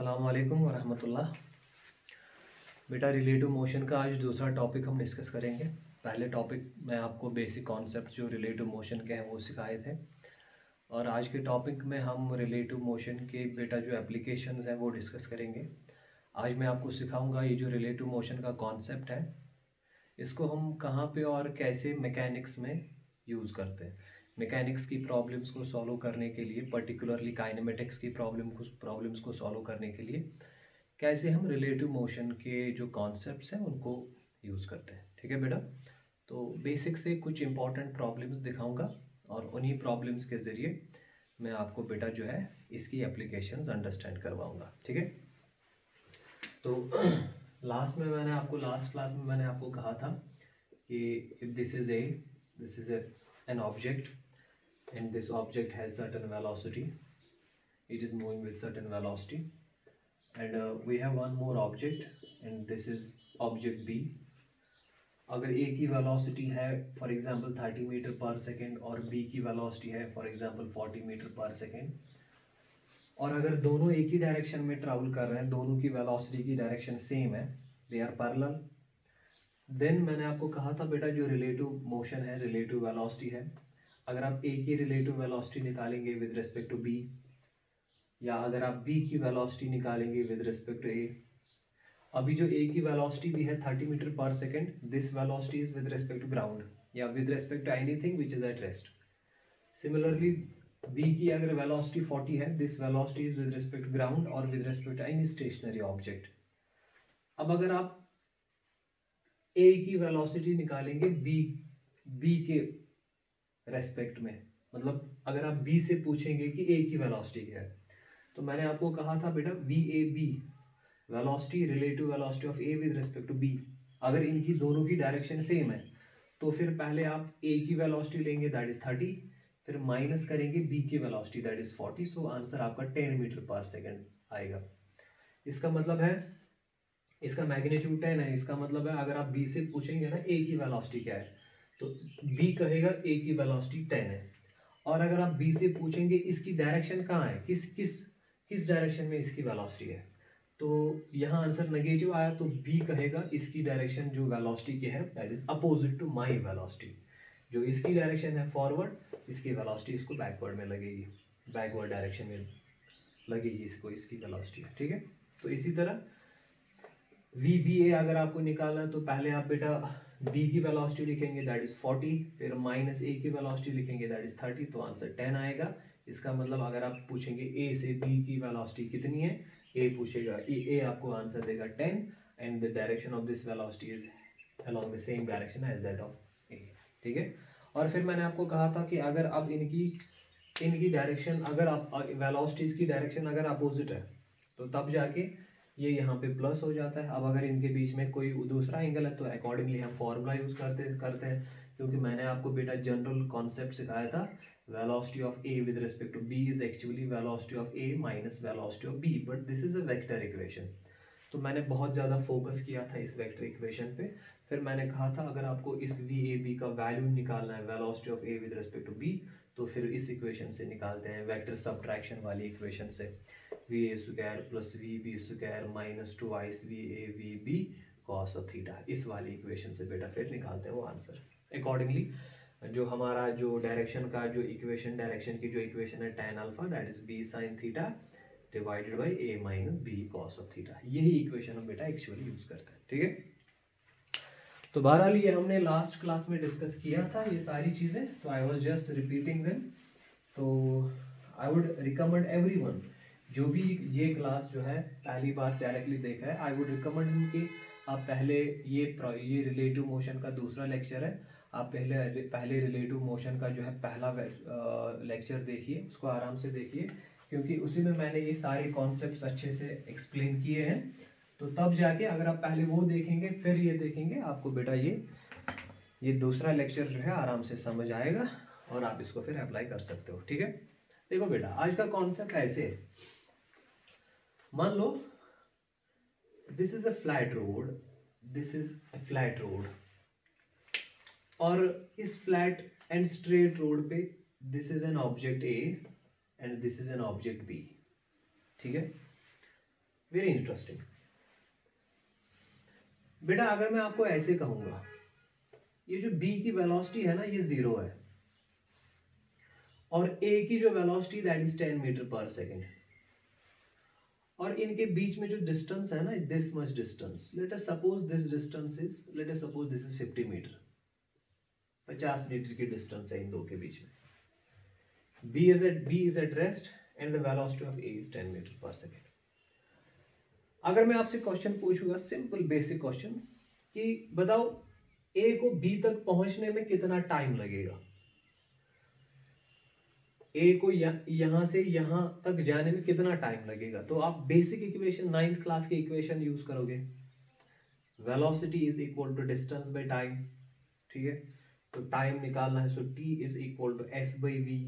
असलकम वरहमतुल्लाह बेटा relative motion का आज दूसरा टॉपिक हम डिस्कस करेंगे। पहले टॉपिक में आपको बेसिक कॉन्सेप्ट जो रिलेटिव मोशन के हैं वो सिखाए थे। और आज के टॉपिक में हम रिलेटिव मोशन के बेटा जो एप्लीकेशन हैं वो डिस्कस करेंगे। आज मैं आपको सिखाऊँगा ये जो रिलेटिव मोशन का कॉन्सेप्ट है, इसको हम कहाँ पे और कैसे मैकेनिक्स में यूज़ करते हैं। मैकेनिक्स की प्रॉब्लम्स को सॉल्व करने के लिए पर्टिकुलरली काइनेमेटिक्स की प्रॉब्लम को प्रॉब्लम्स को सॉल्व करने के लिए, कैसे हम रिलेटिव मोशन के जो कॉन्सेप्ट हैं उनको यूज़ करते हैं। ठीक है बेटा? तो बेसिक से कुछ इंपॉर्टेंट प्रॉब्लम्स दिखाऊँगा और उन्हीं प्रॉब्लम्स के ज़रिए मैं आपको बेटा जो है इसकी एप्लीकेशंस अंडरस्टैंड करवाऊँगा। ठीक है? तो लास्ट में मैंने आपको लास्ट क्लास में मैंने आपको कहा था कि if this is a this is an object and this object has certain velocity. It is moving with certain velocity. And uh, we have one more object and this is object B. अगर A की velocity है for example 30 meter per second और B की velocity है for example 40 meter per second और अगर दोनों एक ही डायरेक्शन में ट्रैवल कर रहे हैं दोनों की वेलोसिटी की डायरेक्शन सेम है दे आर पैरेलल देन मैंने आपको कहा था बेटा जो रिलेटिव मोशन है रिलेटिव वेलोसिटी है अगर आप ए की रिलेटिव वेलोसिटी निकालेंगे विद रिस्पेक्ट टू बी या अगर आप बी की वेलोसिटी निकालेंगे विद रिस्पेक्ट टू ए अभी जो ए की वेलोसिटी दी है 30 meter per second this velocity is with respect to ground या with respect to anything which is at rest similarly B की अगर वेलोसिटी 40 है this velocity is with respect to ground और with respect to any stationary object अब अगर आप A की velocity निकालेंगे बी बी के रेस्पेक्ट में। मतलब अगर आप बी से पूछेंगे कि ए की वेलोसिटी क्या है तो मैंने आपको कहा था बेटा V A B velocity relative velocity of A with respect to B अगर इनकी दोनों की डायरेक्शन सेम है तो फिर पहले आप ए की वेलोसिटी लेंगे दैट इज़ थर्टी फिर माइनस करेंगे बी की velocity that is forty so answer आपका टेन मीटर पर सेकेंड आएगा। इसका मतलब है, इसका मैग्नीट्यूड टेन है, इसका मतलब है अगर आप बी से पूछेंगे ना ए की वेलोसिटी क्या है तो बी कहेगा ए की वेलोसिटी टेन है। और अगर आप बी से पूछेंगे, इसकी डायरेक्शन कहाँ है? किस किस किस डायरेक्शन में इसकी वेलोसिटी है? तो यहाँ आंसर नेगेटिव आया तो बी कहेगा, इसकी डायरेक्शन जो वेलोसिटी की है that is opposite to my velocity जो इसकी डायरेक्शन है फॉरवर्ड इसकी वेलोसिटी इसको बैकवर्ड में लगेगी। बैकवर्ड डायरेक्शन में लगेगी इसको, इसकी वेलोसिटी ठीक है? तो इसी तरह वी बी ए अगर आपको निकालना है तो पहले आप बेटा बी की वेलोसिटी लिखेंगे दैट इज़ 40 फिर माइनस ए की वेलोसिटी लिखेंगे दैट इज़ 30 तो आंसर 10 आएगा। इसका मतलब अगर आप पूछेंगे ए से बी की वेलोसिटी कितनी है ए पूछेगा ए ए आपको आंसर देगा 10 and the direction of this velocity is along the same direction as that of A ठीक है? और फिर मैंने आपको कहा था कि अगर अब इनकी इनकी डायरेक्शन अगर आप वेलोसिटीज की डायरेक्शन अगर अपोजिट है तो तब जाके ये यहाँ पे प्लस हो जाता है। अब अगर इनके बीच में कोई दूसरा एंगल है तो अकॉर्डिंगली हम फॉर्मूला यूज़ करते करते हैं। क्योंकि मैंने आपको बेटा जनरल कॉन्सेप्ट सिखाया था, velocity of a with respect to b is actually velocity of a minus velocity of b. But this is a vector equation. तो मैंने बहुत ज़्यादा फोकस किया था इस वेक्टर इक्वेशन पे। फिर मैंने कहा था, अगर आपको इस वी ए बी का वैल्यू निकालना है velocity of A with respect to B तो फिर इस इक्वेशन से निकालते हैं वेक्टर सब्ट्रैक्शन वाली इक्वेशन से। V A square plus V B square minus two ice V A V B cos theta इस वाली इक्वेशन से बेटा फिर निकालते हैं वो आंसर अकॉर्डिंगली जो हमारा जो डायरेक्शन का जो इक्वेशन डायरेक्शन की जो इक्वेशन है tan alpha that is B sine theta divided by A minus B cos of theta यही इक्वेशन हम बेटा एक्चुअली यूज़ करते हैं, ठीक है? तो बहरहाल ये हमने लास्ट क्लास में डिस्कस किया था ये सारी चीज़ें तो I was just repeating them तो I would recommend everyone जो भी ये क्लास जो है, पहली बार डायरेक्टली देखा है आई वुड रिकमेंड कि आप पहले ये ये रिलेटिव मोशन का दूसरा लेक्चर है, आप पहले पहले रिलेटिव मोशन का जो है पहला लेक्चर देखिए, उसको आराम से देखिए, क्योंकि उसी में मैंने ये सारे कॉन्सेप्ट्स अच्छे से एक्सप्लेन किए हैं। तो तब जाके अगर आप पहले वो देखेंगे, फिर ये देखेंगे, आपको बेटा ये ये दूसरा लेक्चर जो है आराम से समझ आएगा और आप इसको फिर अप्लाई कर सकते हो, ठीक है? देखो बेटा, आज का कॉन्सेप्ट ऐसे मान लो this is a flat road this is a flat road और इस फ्लैट एंड स्ट्रेट रोड पे this is an object A and this is an object B ठीक है? वेरी इंटरेस्टिंग बेटा, अगर मैं आपको ऐसे कहूँगा, ये जो बी की वेलोसिटी है ना, ये ज़ीरो है। और ए की जो velocity that is ten meter per second और इनके बीच में जो डिस्टेंस है ना this much distance let us suppose this distance is let us suppose this is 50 meter 50 meter की डिस्टेंस है इन दो के बीच में। B is at B is at rest and the velocity of A is 10 meter per second अगर मैं आपसे क्वेश्चन पूछूँगा सिंपल बेसिक क्वेश्चन कि बताओ ए को बी तक पहुँचने में कितना टाइम लगेगा? ए को यहाँ से यहाँ तक जाने में कितना टाइम लगेगा? तो आप बेसिक इक्वेशन नाइन्थ क्लास के इक्वेशन यूज़ करोगे। Velocity is equal to distance by time ठीक है? तो टाइम निकालना है so T is equal to S by V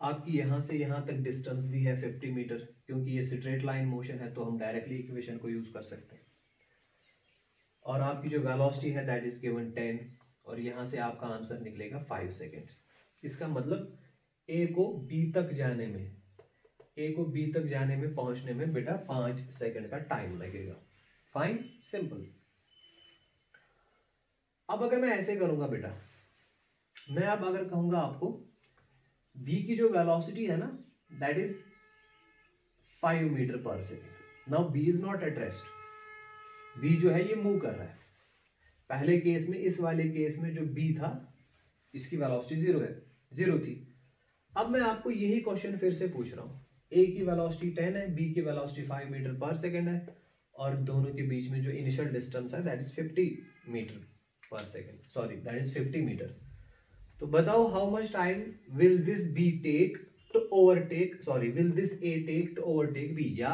आपकी यहाँ से यहाँ तक डिस्टेंस दी है 50 मीटर क्योंकि ये स्ट्रेट लाइन मोशन है तो हम डायरेक्टली इक्वेशन को यूज़ कर सकते हैं। और आपकी जो वेलोसिटी है दैट इज़ गिवन 10 और यहाँ से आपका आंसर निकलेगा फाइव सेकेंड इसका मतलब ए को बी तक जाने में ए को बी तक जाने में पहुँचने में बेटा पाँच सेकंड का टाइम लगेगा। फाइन सिंपल अब अगर मैं ऐसे करूँगा बेटा, मैं अब अगर कहूँगा आपको बी की जो वेलोसिटी है ना that is five meter per second now B is not at rest B जो है, ये मूव कर रहा है. पहले केस में, इस वाले केस में जो बी था, इसकी वेलोसिटी ज़ीरो है. ज़ीरो थी. अब मैं आपको यही क्वेश्चन फिर से पूछ रहा हूँ. ए की वेलोसिटी 10 है बी की वेलोसिटी 5 मीटर पर सेकेंड है, और दोनों के बीच में जो इनिशियल डिस्टेंस है that is 50 meter per second sorry that is 50 meter तो बताओ how much time will this B take to overtake sorry will this A take to overtake B या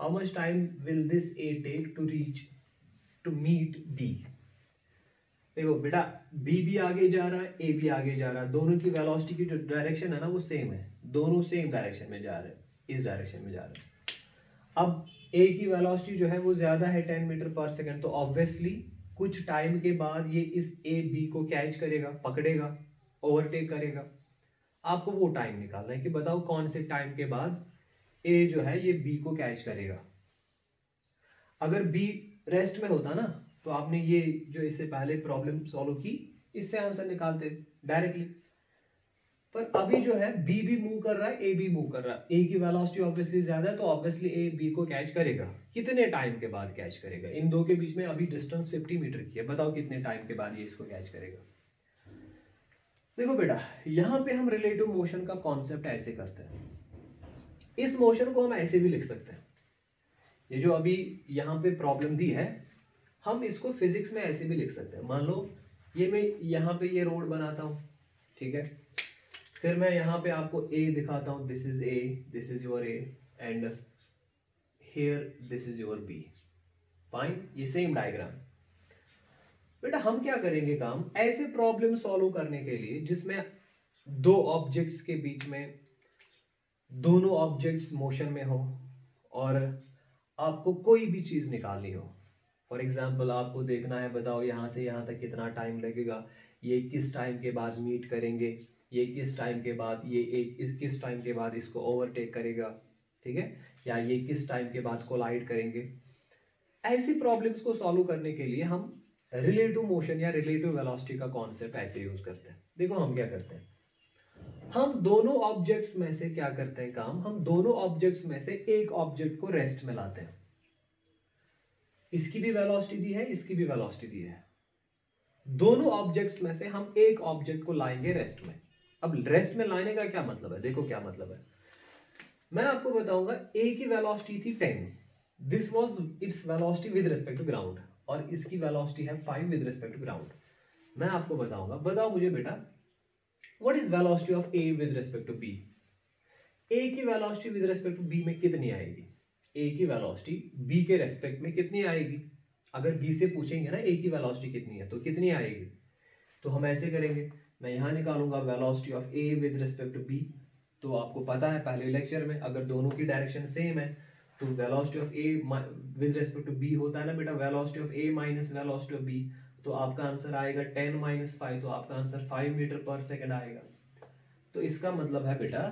how much time will this A take to reach to meet B देखो बेटा B भी आगे जा रहा है ए भी आगे जा रहा है। दोनों की वेलोसिटी की जो डायरेक्शन है ना, वो सेम है। दोनों सेम डायरेक्शन में जा रहे हैं, इस डायरेक्शन में जा रहे हैं। अब ए की वेलोसिटी जो है, वो ज़्यादा है टेन मीटर पर सेकेंड तो ऑब्वियसली कुछ टाइम के बाद ये इस ए बी को कैच करेगा, पकड़ेगा ओवरटेक करेगा। आपको वो टाइम निकालना है कि बताओ कौन से टाइम के बाद ए जो है ये बी को कैच करेगा। अगर बी रेस्ट में होता ना तो आपने ये जो इससे पहले प्रॉब्लम सॉल्व की, इससे आंसर निकालते डायरेक्टली पर अभी जो है बी भी मूव कर रहा है ए भी मूव कर रहा है। ए की वेलोसिटी ऑब्वियसली ज़्यादा है तो ऑब्वियसली ए बी को कैच करेगा। कितने टाइम के बाद कैच करेगा? इन दो के बीच में अभी डिस्टेंस 50 मीटर की है। बताओ कितने टाइम के बाद ये इसको कैच करेगा। देखो बेटा, यहाँ पे हम रिलेटिव मोशन का कॉन्सेप्ट ऐसे करते हैं। इस मोशन को हम ऐसे भी लिख सकते हैं। ये जो अभी यहाँ पे प्रॉब्लम दी है, हम इसको फिजिक्स में ऐसे भी लिख सकते हैं। मान लो, ये मैं यहाँ पे ये रोड बनाता हूँ, ठीक है? फिर मैं यहाँ पे आपको ए दिखाता हूँ this is A this is your A and here this is your B fine ये सेम डायग्राम बेटा, हम क्या करेंगे काम? ऐसे प्रॉब्लम सॉल्व करने के लिए, जिसमें दो ऑब्जेक्ट्स के बीच में, दोनों ऑब्जेक्ट्स मोशन में हो, और आपको कोई भी चीज़ निकालनी हो। फॉर एग्ज़ाम्पल आपको देखना है, बताओ यहाँ से यहाँ तक कितना टाइम लगेगा, ये किस टाइम के बाद मीट करेंगे, ये किस टाइम के बाद, ये एक इस, किस टाइम के बाद इसको ओवरटेक करेगा, ठीक है? या ये किस टाइम के बाद कोलाइड करेंगे। ऐसी प्रॉब्लम्स को सॉल्व करने के लिए हम रिलेटिव मोशन या रिलेटिव वेलोसिटी का कॉन्सेप्ट ऐसे यूज़ करते हैं। देखो हम क्या करते हैं। हम दोनों ऑब्जेक्ट्स में से क्या करते हैं काम? हम दोनों ऑब्जेक्ट्स में से एक ऑब्जेक्ट को रेस्ट में लाते हैं। इसकी भी वेलोसिटी दी है, इसकी भी वेलोसिटी दी है। दोनों ऑब्जेक्ट्स में से हम एक ऑब्जेक्ट को लाएँगे रेस्ट में। अब रेस्ट में लाने का क्या मतलब है? देखो क्या मतलब है। मैं आपको बताऊँगा ए की वेलोसिटी थी ten this was its velocity with respect to ground और इसकी वेलोसिटी है five with respect to ground मैं आपको बताऊँगा, बताओ मुझे बेटा what is velocity of A with respect to B A की velocity with respect to B में कितनी आएगी? ए की वेलोसिटी बी के रेस्पेक्ट में कितनी आएगी? अगर बी से पूछेंगे ना ए की वेलोसिटी कितनी है तो कितनी आएगी? तो हम ऐसे करेंगे, मैं यहाँ निकालूँगा velocity of A with respect to B तो आपको पता है पहले लेक्चर में अगर दोनों की डायरेक्शन सेम है तो velocity of A with respect to B होता है ना बेटा velocity of A minus velocity of B तो आपका आंसर आएगा टेन माइनस फाइव तो आपका answer five meter per second आएगा। तो इसका मतलब है बेटा,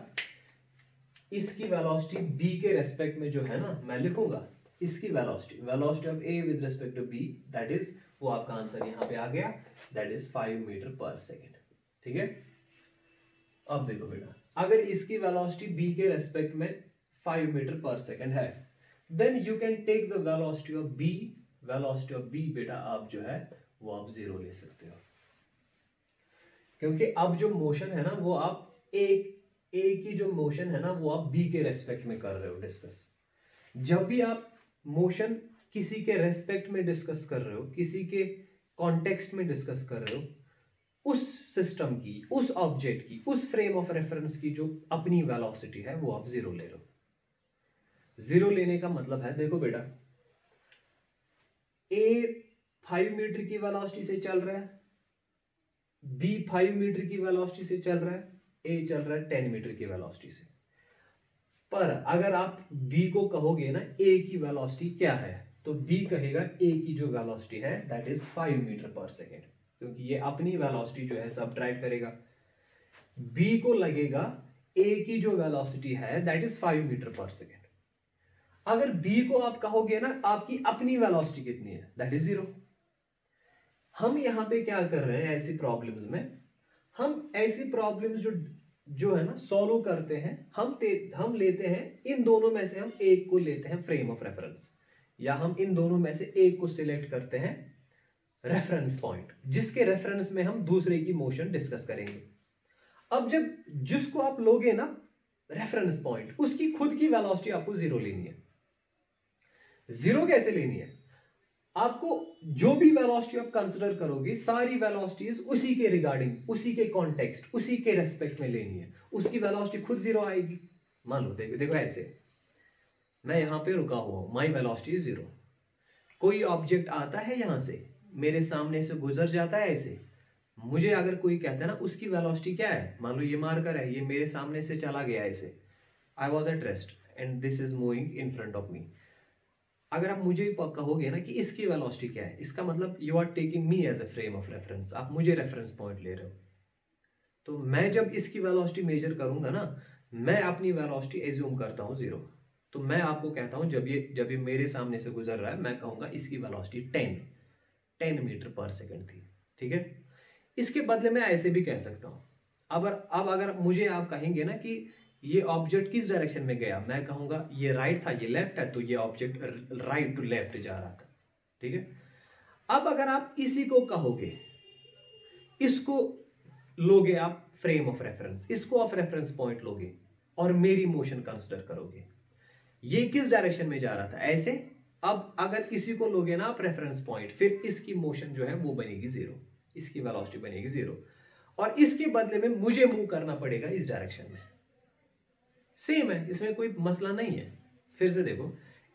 इसकी वेलोसिटी b के रेस्पेक्ट में जो है ना, मैं लिखूँगा, इसकी velocity velocity of A with respect to B that is वो आपका आंसर यहाँ पे आ गया that is five meter per second ठीक है? अब देखो बेटा, अगर इसकी वेलोसिटी बी के रेस्पेक्ट में फाइव मीटर पर सेकेंड है. Then you can take the velocity of B velocity of B बेटा आप जो है, वो आप ज़ीरो ले सकते हो. क्योंकि अब जो मोशन है ना, वो आप एक ए की जो मोशन है ना, वो आप बी के रेस्पेक्ट में कर रहे हो डिस्कस जब भी आप मोशन किसी के रेस्पेक्ट में डिस्कस कर रहे हो, किसी के कॉन्टेक्स्ट में डिस्कस कर रहे हो, उस सिस्टम की, उस ऑब्जेक्ट की, उस फ्रेम ऑफ़ रेफरेंस की जो अपनी वेलोसिटी है, वो आप ज़ीरो ले रहे हो. ज़ीरो लेने का मतलब है, देखो बेटा ए फाइव मीटर की वेलोसिटी से चल रहा है बी फाइव मीटर की वेलोसिटी से चल रहा है ए चल रहा है टेन मीटर की वेलोसिटी से। पर अगर आप बी को कहोगे ना ए की वेलोसिटी क्या है तो बी कहेगा ए की जो वेलोसिटी है that is five meter per second क्योंकि ये अपनी वेलोसिटी जो है सब ड्राइव करेगा। बी को लगेगा ए की जो वेलोसिटी है that is five meter per second अगर बी को आप कहोगे ना, आपकी अपनी वेलोसिटी कितनी है? दैट इज़ ज़ीरो हम यहाँ पे क्या कर रहे हैं ऐसी प्रॉब्लम्स में? हम ऐसी प्रॉब्लम्स जो जो है ना सॉल्व करते हैं, हम हम लेते हैं, इन दोनों में से हम एक को लेते हैं फ्रेम ऑफ़ रेफरेंस या हम इन दोनों में से एक को सिलेक्ट करते हैं रेफरेंस पॉइंट जिसके रेफरेंस में हम दूसरे की मोशन डिस्कस करेंगे. अब जब, जिसको आप लोगे ना रेफरेंस पॉइंट उसकी खुद की वेलोसिटी आपको ज़ीरो लेनी है. ज़ीरो कैसे लेनी है? आपको जो भी वेलोसिटी आप कंसिडर करोगे, सारी वेलोसिटीज उसी के रिगार्डिंग उसी के कॉन्टेक्स्ट उसी के रेस्पेक्ट में लेनी है। उसकी वेलोसिटी खुद ज़ीरो आएगी। मान लो देखो देखो ऐसे। मैं यहाँ पे रुका हुआ हूँ। माई वेलोसिटी ज़ीरो कोई ऑब्जेक्ट आता है यहाँ से? मेरे सामने से गुजर जाता है ऐसे? मुझे अगर कोई कहता है ना, उसकी वेलोसिटी क्या है? मान लो ये मार्कर है, ये मेरे सामने से चला गया ऐसे। I was at rest and this is moving in front of me अगर आप मुझे कहोगे ना कि इसकी वेलोसिटी क्या है, इसका मतलब you are taking me as a frame of reference आप मुझे रेफरेंस पॉइंट ले रहे हो। तो मैं जब इसकी वेलोसिटी मेजर करूँगा ना, मैं अपनी वेलोसिटी एज्यूम करता हूँ ज़ीरो तो मैं आपको कहता हूँ, जब ये जब ये मेरे सामने से गुजर रहा है, मैं कहूँगा इसकी velocity ten ten meter per second थी। ठीक है? इसके बदले मैं ऐसे भी कह सकता हूँ। अब अब अगर मुझे आप कहेंगे ना कि ये ऑब्जेक्ट किस डायरेक्शन में गया? मैं कहूँगा, ये राइट था, ये लेफ़्ट है तो ये ऑब्जेक्ट राइट टू लेफ़्ट जा रहा था। ठीक है? अब अगर आप इसी को कहोगे, इसको लोगे आप फ्रेम ऑफ़ रेफरेंस इसको ऑफ़ रेफरेंस पॉइंट लोगे और मेरी मोशन कंसिडर करोगे। ये किस डायरेक्शन में जा रहा था? ऐसे, अब अगर इसी को लोगे ना आप रेफरेंस पॉइंट फिर इसकी मोशन जो है वो बनेगी ज़ीरो इसकी वेलोसिटी बनेगी ज़ीरो और इसके बदले में मुझे मूव करना पड़ेगा इस डायरेक्शन में। सेम है, इसमें कोई मसला नहीं है। फिर से देखो,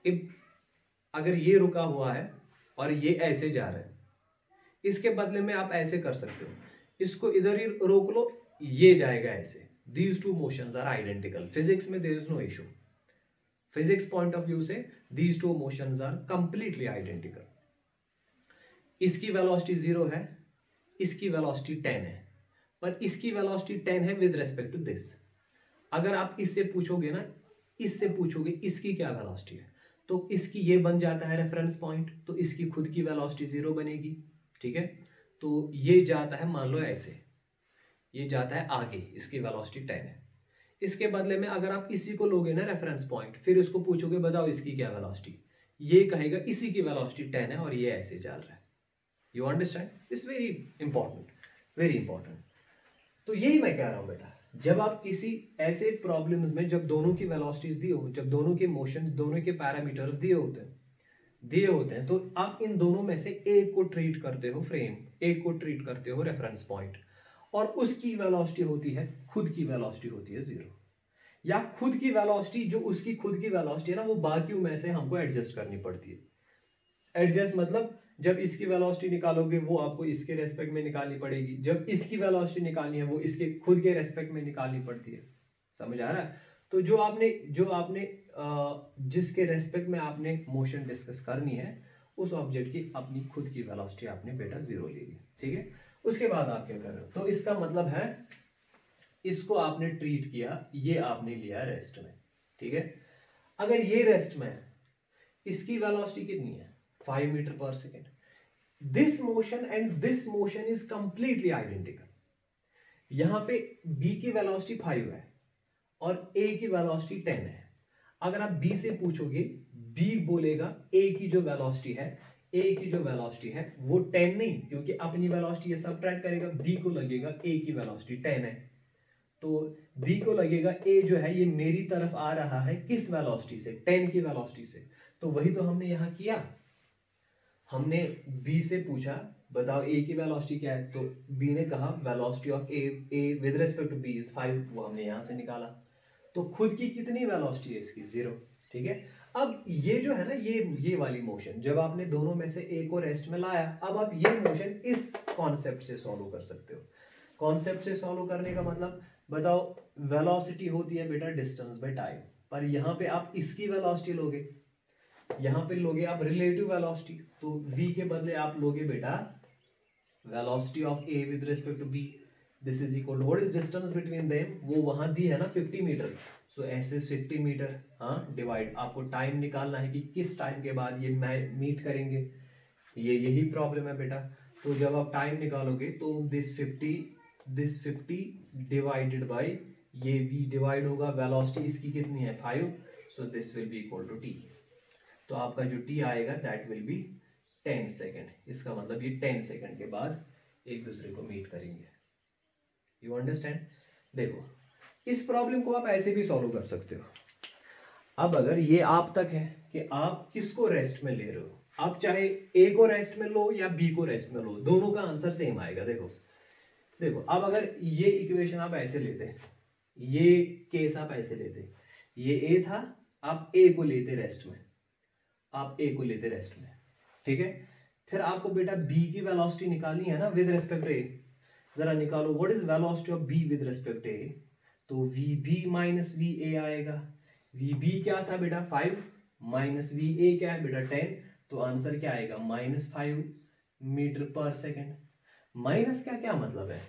इब, अगर ये रुका हुआ है और ये ऐसे जा रहा है, इसके बदले में आप ऐसे कर सकते हो। इसको इधर ही रोक लो, ये जाएगा ऐसे। These two motion are identical physics में there is no issue physics point of view से these two motion are completely identical इसकी वेलोसिटी ज़ीरो है, इसकी वेलोसिटी टेन है। पर इसकी वेलोसिटी टेन है विद रेस्पेक्ट टू दिस अगर आप इससे पूछोगे ना, इससे पूछोगे, इसकी क्या वेलोसिटी है? तो इसकी ये बन जाता है रेफरेंस पॉइंट तो इसकी खुद की वेलोसिटी ज़ीरो बनेगी, ठीक है? तो ये जाता है, मान लो ऐसे, ये जाता है आगे, इसकी वेलोसिटी टेन है। इसके बदले में अगर आप इसी को लोगे ना रेफरेंस पॉइंट फिर उसको पूछोगे, बताओ इसकी क्या वेलोसिटी ये कहेगा, इसी की वेलोसिटी टेन है और ये ऐसे चल रहा है। You understand it's very important very important तो यही मैं कह रहा हूँ बेटा। जब आप किसी ऐसे प्रॉब्लम्स में, जब दोनों की वेलोसिटीज दी हो, जब दोनों के मोशन दोनों के पैरामीटर्स दिए होते हैं, दिए होते हैं तो आप इन दोनों में से एक को ट्रीट करते हो फ्रेम एक को ट्रीट करते हो रेफरेंस पॉइंट और उसकी वेलोसिटी होती है, खुद की वेलोसिटी होती है ज़ीरो या खुद की वेलोसिटी जो उसकी खुद की वेलोसिटी है ना, वो बाकी में से हमको एडजस्ट करनी पड़ती है. एडजस्ट मतलब जब इसकी वेलोसिटी निकालोगे, वो आपको इसके रेस्पेक्ट में निकालनी पड़ेगी। जब इसकी वेलोसिटी निकालनी है, वो इसके खुद के रेस्पेक्ट में निकालनी पड़ती है। समझ आ रहा है? तो जो आपने जो आपने जिसके रेस्पेक्ट में आपने मोशन डिस्कस करनी है, उस ऑब्जेक्ट की अपनी खुद की वेलोसिटी आपने बेटा ज़ीरो ले ली। ठीक है? उसके बाद आप क्या कर रहे हो? तो इसका मतलब है, इसको आपने ट्रीट किया, ये आपने लिया रेस्ट में। ठीक है? अगर ये रेस्ट में, इसकी वेलोसिटी कितनी है? Five meter per second this motion and this motion is completely identical यहाँ पे बी की वेलोसिटी फाइव है और ए की वेलोसिटी टेन है। अगर आप बी से पूछोगे बी बोलेगा ए की जो वेलोसिटी है ए की जो वेलोसिटी है, वो टेन नहीं, क्योंकि अपनी वेलोसिटी ये सब करेगा बी को लगेगा ए की वेलोसिटी टेन है। तो बी को लगेगा ए जो है, ये मेरी तरफ़ आ रहा है किस वेलोसिटी से? टेन की वेलोसिटी से। तो वही तो हमने यहाँ किया। हमने बी से पूछा, बताओ ए की वेलोसिटी क्या है? तो बी ने कहा velocity of A A with respect to B is five वो हमने यहाँ से निकाला। तो खुद की कितनी वेलोसिटी है इसकी? ज़ीरो ठीक है? अब ये जो है ना, ये ये वाली मोशन जब आपने दोनों में से एक को रेस्ट में लाया, अब आप ये मोशन इस कॉन्सेप्ट से सॉल्व कर सकते हो। कॉन्सेप्ट से सॉल्व करने का मतलब बताओ वेलोसिटी होती है बेटा डिस्टेंस बाय टाइम पर यहाँ पे आप इसकी वेलोसिटी लोगे। यहाँ पे लोगे आप रिलेटिव वेलोसिटी तो v के बदले आप लोगे बेटा velocity of a with respect to b. This is equal what is distance between them वो वहाँ दी है ना 50 meter so S is fifty meter हाँ डिवाइड आपको टाइम निकालना है कि किस टाइम के बाद ये मीट करेंगे। ये यही प्रॉब्लम है बेटा। तो जब आप टाइम निकालोगे तो this fifty this fifty divided by ये v डिवाइड होगा। वेलोसिटी इसकी कितनी है? Five so this will be equal to T तो आपका जो टी आएगा that will be ten second इसका मतलब ये टेन सेकेंड के बाद एक दूसरे को मीट करेंगे। यू अंडरस्टैंड देखो, इस प्रॉब्लम को आप ऐसे भी सॉल्व कर सकते हो। अब अगर ये आप तक है कि आप किसको रेस्ट में ले रहे हो, आप चाहे ए को रेस्ट में लो या बी को रेस्ट में लो, दोनों का आंसर सेम आएगा। देखो देखो, अब अगर ये इक्वेशन आप ऐसे लेते ये केस आप ऐसे लेते ये ए था, आप ए को लेते रेस्ट में। आप ए को लेते रेस्ट में, ठीक है? फिर आपको बेटा बी की वेलोसिटी निकालनी है ना विद रेस्पेक्ट ए जरा निकालो what is velocity of B with respect A तो V B minus V A आएगा। वी बी क्या था बेटा? फाइव माइनस वी ए क्या है बेटा? टेन तो आंसर क्या आएगा? Minus five meter per second minus क्या क्या मतलब है?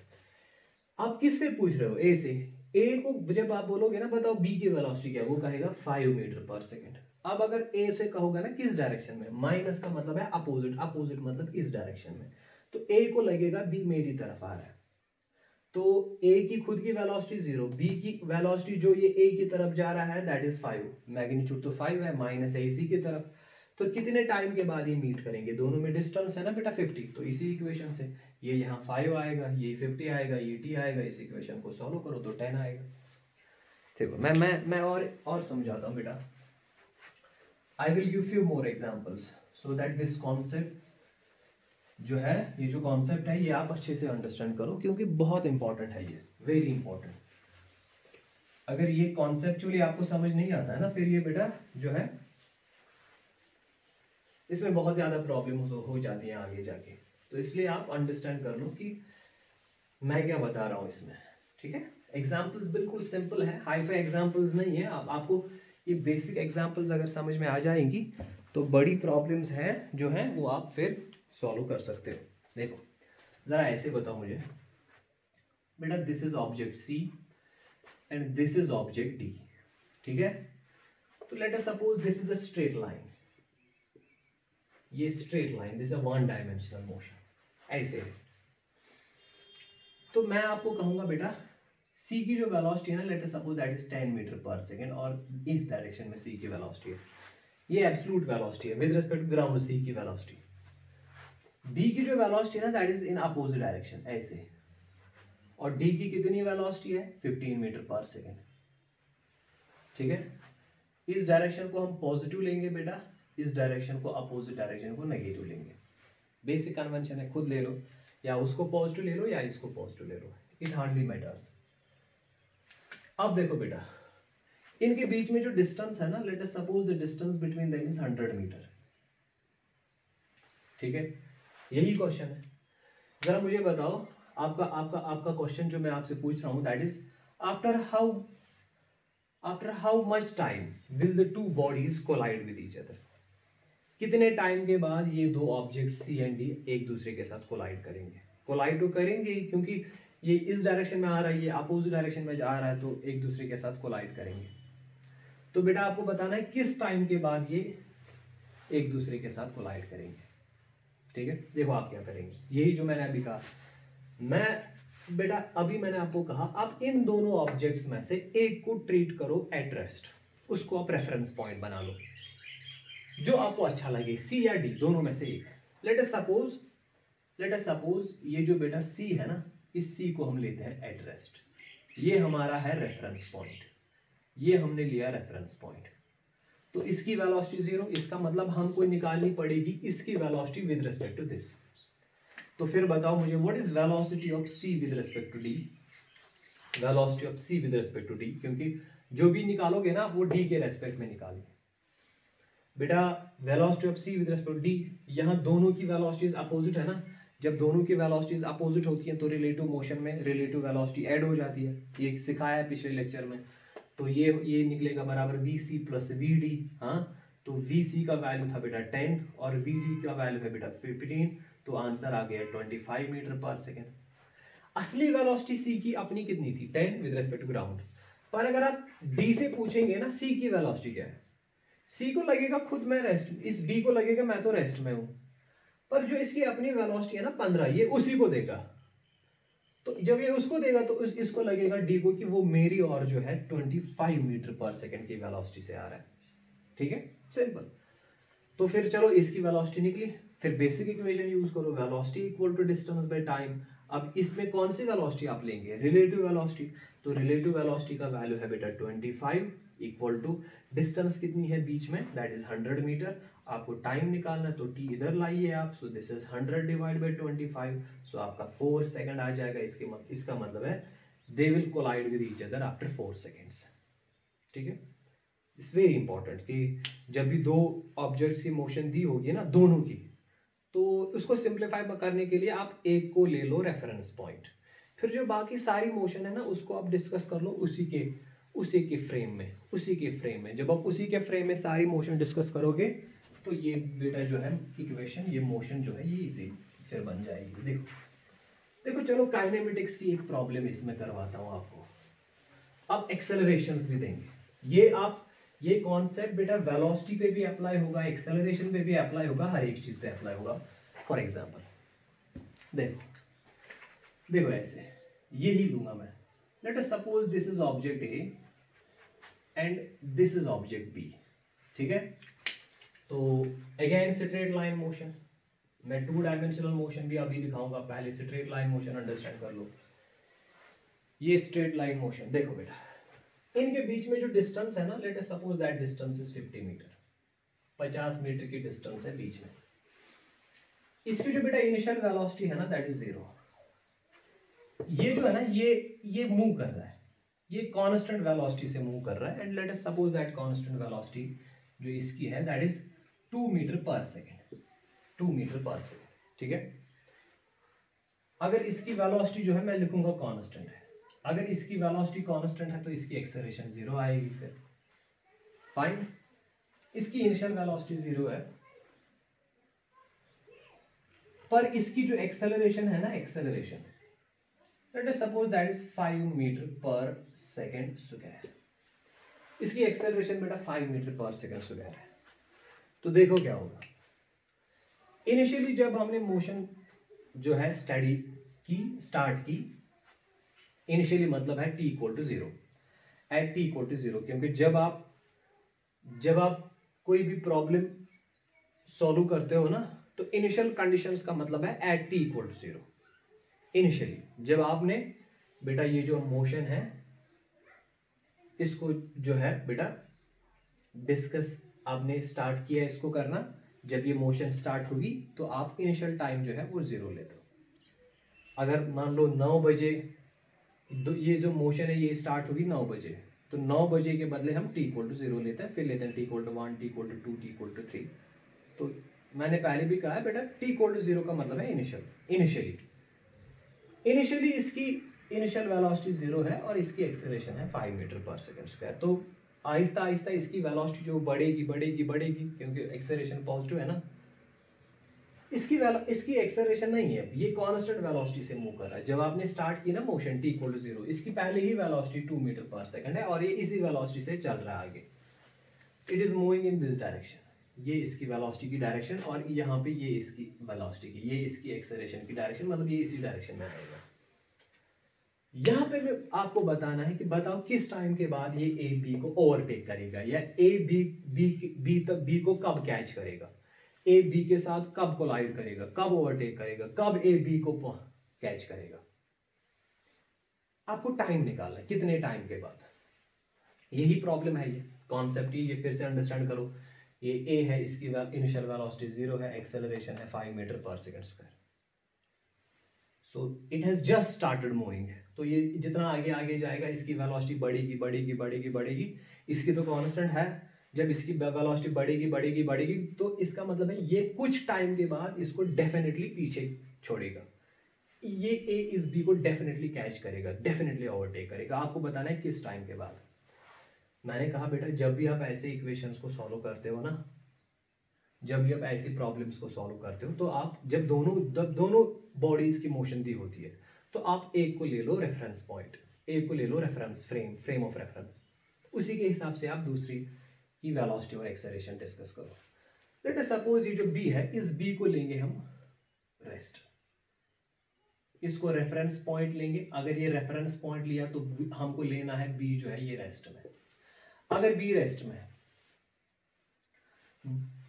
आप किससे पूछ रहे हो? ए से। ए को जब आप बोलोगे ना, बताओ बी की वेलोसिटी क्या वो कहेगा फाइव मीटर पर सेकेंड अब अगर ए से कहोगे ना किस डायरेक्शन में? माइनस का मतलब है अपोजिट अपोजिट मतलब इस डायरेक्शन में। तो ए को लगेगा बी मेरी तरफ़ आ रहा है। तो ए की खुद की वेलोसिटी ज़ीरो बी की वेलोसिटी जो ये ए की तरफ़ जा रहा है दैट इज़ फाइव मैग्नीट्यूड तो फाइव है माइनस है इसी की तरफ़। तो कितने टाइम के बाद ये मीट करेंगे? दोनों में डिस्टेंस है ना बेटा फिफ्टी तो इसी इक्वेशन से। ये यहाँ फाइव आएगा, ये फिफ्टी आएगा, ये टी आएगा, इस इक्वेशन को सॉल्व करो तो टेन आएगा। देखो, मैं मैं मैं और और समझाता हूँ बेटा। I will give few more examples so that this concept जो है ये जो कॉन्सेप्ट है ये आप अच्छे से अंडरस्टैंड करो क्योंकि बहुत इंपॉर्टेंट है ये वेरी इंपॉर्टेंट अगर ये कॉन्सेप्चुअली आपको समझ नहीं आता है ना फिर ये बेटा जो है इसमें बहुत ज़्यादा प्रॉब्लम हो, जाती है आगे जाके। तो इसलिए आप अंडरस्टैंड कर लो कि मैं क्या बता रहा हूँ इसमें ठीक है? एग्जाम्पल्स बिल्कुल सिंपल है हाई फाई एग्जाम्पल्स नहीं है। आप, आपको ये बेसिक एग्जाम्पल्स अगर समझ में आ जाएँगी तो बड़ी प्रॉब्लम्स हैं जो हैं, वो आप फिर सॉल्व कर सकते हो। देखो, जरा ऐसे बताओ मुझे। बेटा this is object C and this is object D ठीक है? तो let us suppose this is a straight line ये straight line this a one dimensional motion ऐसे। तो मैं आपको कहूँगा, बेटा सी की जो वेलोसिटी है ना let suppose that is 10 meter per second और इस डायरेक्शन में सी की वेलोसिटी है। ये एब्सोल्यूट वेलोसिटी है with respect to ground C की वेलोसिटी डी की जो वेलोसिटी है ना that is in opposite direction ऐसे। और डी की कितनी वेलोसिटी है? 15 मीटर पर सेकेंड ठीक है? इस डायरेक्शन को हम पॉजिटिव लेंगे बेटा, इस डायरेक्शन को अपोजिट डायरेक्शन को नेगेटिव लेंगे। बेसिक कन्वेंशन है, खुद ले लो, या उसको पॉजिटिव ले लो या इसको पॉजिटिव ले लो। इट हार्डली मैटर्स अब देखो बेटा, इनके बीच में जो डिस्टेंस है ना let us suppose the distance between them is 100 metre ठीक है? यही क्वेश्चन है। जरा मुझे बताओ, आपका आपका आपका क्वेश्चन जो मैं आपसे पूछ रहा हूँ that is after how after how much time will the two bodies collide with each other कितने टाइम के बाद ये दो ऑब्जेक्ट सी एंड डी एक दूसरे के साथ कोलाइड करेंगे? कोलाइड तो करेंगे क्योंकि ये इस डायरेक्शन में आ रहा है, ये अपोजिट डायरेक्शन में जा रहा है तो एक दूसरे के साथ कोलाइड करेंगे। तो बेटा आपको बताना है किस टाइम के बाद ये एक दूसरे के साथ कोलाइड करेंगे। ठीक है? देखो आप क्या करेंगे। यही जो मैंने अभी कहा। मैं, बेटा, अभी मैंने आपको कहा, आप इन दोनों ऑब्जेक्ट्स में से एक को ट्रीट करो एट उसको आप रेफरेंस पॉइंट बना लो। जो आपको अच्छा लगे सी या डी दोनों में से एक। लेट सपोज़ लेट सपोज़ ये जो बेटा सी है ना इस सी को हम लेते हैं एट रेस्ट ये हमारा है रेफरेंस पॉइंट ये हमने लिया रेफरेंस पॉइंट तो इसकी वेलोसिटी ज़ीरो इसका मतलब हमको निकालनी पड़ेगी इसकी velocity with respect to this तो फिर बताओ मुझे what is velocity of C with respect to D velocity of C with respect to D क्योंकि जो भी निकालोगे ना, वो डी के रेस्पेक्ट में निकालिए। बेटा velocity of C with respect D यहाँ दोनों की वेलोसिटीज अपोजिट है ना? जब दोनों की वेलोसिटीज अपोजिट होती हैं तो रिलेटिव मोशन में रिलेटिव वेलोसिटी ऐड हो जाती है। ये सिखाया है पिछले लेक्चर में। तो ये ये निकलेगा बराबर v C plus v D हाँ? तो वी सी का वैल्यू था बेटा टेन और वी डी का वैल्यू है बेटा फिफ्टीन तो आंसर आ गया twenty five metre per second असली वेलोसिटी सी की अपनी कितनी थी? Ten with respect to ground पर अगर आप डी से पूछेंगे ना सी की वेलोसिटी क्या है? सी को लगेगा खुद मैं रेस्ट इस डी को लगेगा मैं तो रेस्ट में हूँ। पर जो इसकी अपनी वेलोसिटी है ना पंद्रह ये उसी को देगा। तो जब ये उसको देगा तो इस, इसको लगेगा डी को कि वो मेरी और जो है twenty five metre per second की वेलोसिटी से आ रहा है। ठीक है? सिंपल तो फिर चलो इसकी वेलोसिटी निकली। फिर बेसिक इक्वेशन यूज़ करो। Velocity equal to distance by time अब इसमें कौन सी वेलोसिटी आप लेंगे? रिलेटिव वेलोसिटी तो रिलेटिव वेलोसिटी का वैल्यू है बेटा 25 इक्वल टू डिस्टेंस कितनी है बीच में? दैट इज़ 100 मीटर आपको टाइम निकालना है तो टी इधर लाइए आप so this is 100 divide by 25 so आपका 4 सेकंड आ जाएगा इसके मत, इसका मतलब है they will collide with each other after 4 seconds ठीक है? इट्स वेरी इंपॉर्टेंट कि जब भी दो ऑब्जेक्ट्स की मोशन दी होगी ना दोनों की तो उसको सिंप्लीफाई करने के लिए आप एक को ले लो रेफरेंस पॉइंट फिर जो बाकी सारी मोशन है ना उसको आप डिस्कस कर लो उसी के उसी के फ्रेम में उसी के फ्रेम में. जब आप उसी के फ्रेम में सारी मोशन डिस्कस करोगे तो ये बेटा जो है इक्वेशन ये मोशन जो है, ये इजी फिर बन जाएगी। देखो देखो, चलो काइनेमेटिक्स की एक प्रॉब्लम इसमें करवाता हूँ आपको। अब एक्सेलरेशन भी देंगे। ये आप, ये कॉन्सेप्ट बेटा वेलोसिटी पे भी अप्लाई होगा एक्सेलरेशन पे भी अप्लाई होगा, हर एक चीज़ पे अप्लाई होगा। फॉर एग्जांपल देखो देखो ऐसे ये ही लूँगा मैं। Let us suppose this is object A and this is object B ठीक है? तो अगेन स्ट्रेट लाइन मोशन मैं टू डायमेंशनल मोशन भी अभी दिखाऊँगा, पहले स्ट्रेट लाइन मोशन अंडरस्टैंड कर लो। ये स्ट्रेट लाइन मोशन देखो बेटा। इनके बीच में जो डिस्टेंस है ना let us suppose that distance is 50 metre 50 metre की डिस्टेंस है बीच में। इसकी जो बेटा इनिशियल वेलोसिटी है ना दैट इज़ ज़ीरो ये जो है ना, ये ये मूव कर रहा है। ये कांस्टेंट वेलोसिटी से मूव कर रहा है। And let us suppose that constant velocity जो इसकी है that is two metre per second, two metre per second, ठीक है? अगर इसकी वेलोसिटी जो है, मैं लिखूँगा कांस्टेंट है। अगर इसकी वेलोसिटी कांस्टेंट है तो इसकी एक्सेलरेशन ज़ीरो आएगी फिर। फाइन इसकी इनिशियल वेलोसिटी ज़ीरो है। पर इसकी जो एक्सेलरेशन है ना, acceleration let us suppose that is 5 metre per second square इसकी एक्सेलरेशन बेटा 5 मीटर पर सेकंड स्क्वायर है। तो देखो क्या होगा। इनिशियली जब हमने मोशन जो है स्टडी की स्टार्ट की इनिशियली मतलब है t equal to zero at t equal to zero क्योंकि जब आप जब आप कोई भी प्रॉब्लम सॉल्व करते हो ना तो इनिशियल कंडीशंस का मतलब है at t equal to zero initially जब आपने, बेटा ये जो मोशन है, इसको जो है बेटा डिस्कस आपने स्टार्ट किया इसको करना। जब ये मोशन स्टार्ट होगी तो आप इनिशियल टाइम जो है वो ज़ीरो लेते हो। अगर मान लो नौ बजे ये जो मोशन है, ये स्टार्ट होगी नौ बजे। तो नौ बजे के बदले हम टी इक्वल टू ज़ीरो लेते हैं, फिर लेते हैं t equal to one t equal to two t equal to three तो मैंने पहले भी कहा है, बेटा टी इक्वल टू ज़ीरो का मतलब है इनिशियल इनिशियली इनिशियली इसकी इनिशियल वेलोसिटी ज़ीरो है और इसकी एक्सेलरेशन है five metre per second square तो आहिस्ता आहिस्ता इसकी वेलोसिटी जो बढ़ेगी बढ़ेगी बढ़ेगी, क्योंकि एक्सेलरेशन पॉजिटिव है ना? इसकी इसकी एक्सेलरेशन नहीं है। ये कांस्टेंट वेलोसिटी से मूव कर रहा है। जब आपने स्टार्ट की ना motion t equal to zero इसकी पहले ही velocity two metre per second है और ये इसी वेलोसिटी से चल रहा है आगे। It is moving in this direction ये इसकी वेलोसिटी की डायरेक्शन और यहाँ पे ये इसकी वेलोसिटी की, ये इसकी एक्सेलरेशन की डायरेक्शन मतलब ये इसी डायरेक्शन में आएगा। यहाँ पे मैं आपको बताना है कि बताओ किस टाइम के बाद ये ए बी को ओवरटेक करेगा या ए बी बी बी तक बी को कब कैच करेगा? ए बी के साथ कब कोलाइड करेगा? कब ओवरटेक करेगा? कब ए बी को कैच करेगा? आपको टाइम निकालना है, कितने टाइम के बाद? यही प्रॉब्लम है ये कॉन्सेप्ट ये फिर से अंडरस्टैंड करो। ये ए है, इसकी इनिशियल वेलोसिटी ज़ीरो है एक्सेलरेशन है five metre per second square so it has just started moving तो ये जितना आगे आगे जाएगा, इसकी वेलोसिटी बढ़ेगी बढ़ेगी बढ़ेगी बढ़ेगी। इसकी तो कांस्टेंट है। जब इसकी वेलोसिटी बढ़ेगी बढ़ेगी बढ़ेगी तो इसका मतलब है ये कुछ टाइम के बाद इसको डेफिनेटली पीछे छोड़ेगा। ये ए इस बी को डेफिनेटली कैच करेगा डेफिनेटली ओवरटेक करेगा। आपको बताना है किस टाइम के बाद। मैंने कहा, बेटा, जब भी आप ऐसे इक्वेशंस को सॉल्व करते हो ना, जब भी आप ऐसी प्रॉब्लम्स को सॉल्व करते हो तो आप जब दोनों जब दोनों बॉडीज की मोशन दी होती है तो आप एक को ले लो रेफरेंस पॉइंट एक को ले लो reference frame frame of reference उसी के हिसाब से आप दूसरी की वेलोसिटी और एक्सेलरेशन डिस्कस करो लेट अस सपोज़ ये जो बी है इस बी को लेंगे हम रेस्ट इसको रेफरेंस पॉइंट लेंगे अगर ये रेफरेंस पॉइंट लिया तो हमको लेना है बी जो है ये रेस्ट में अगर बी रेस्ट में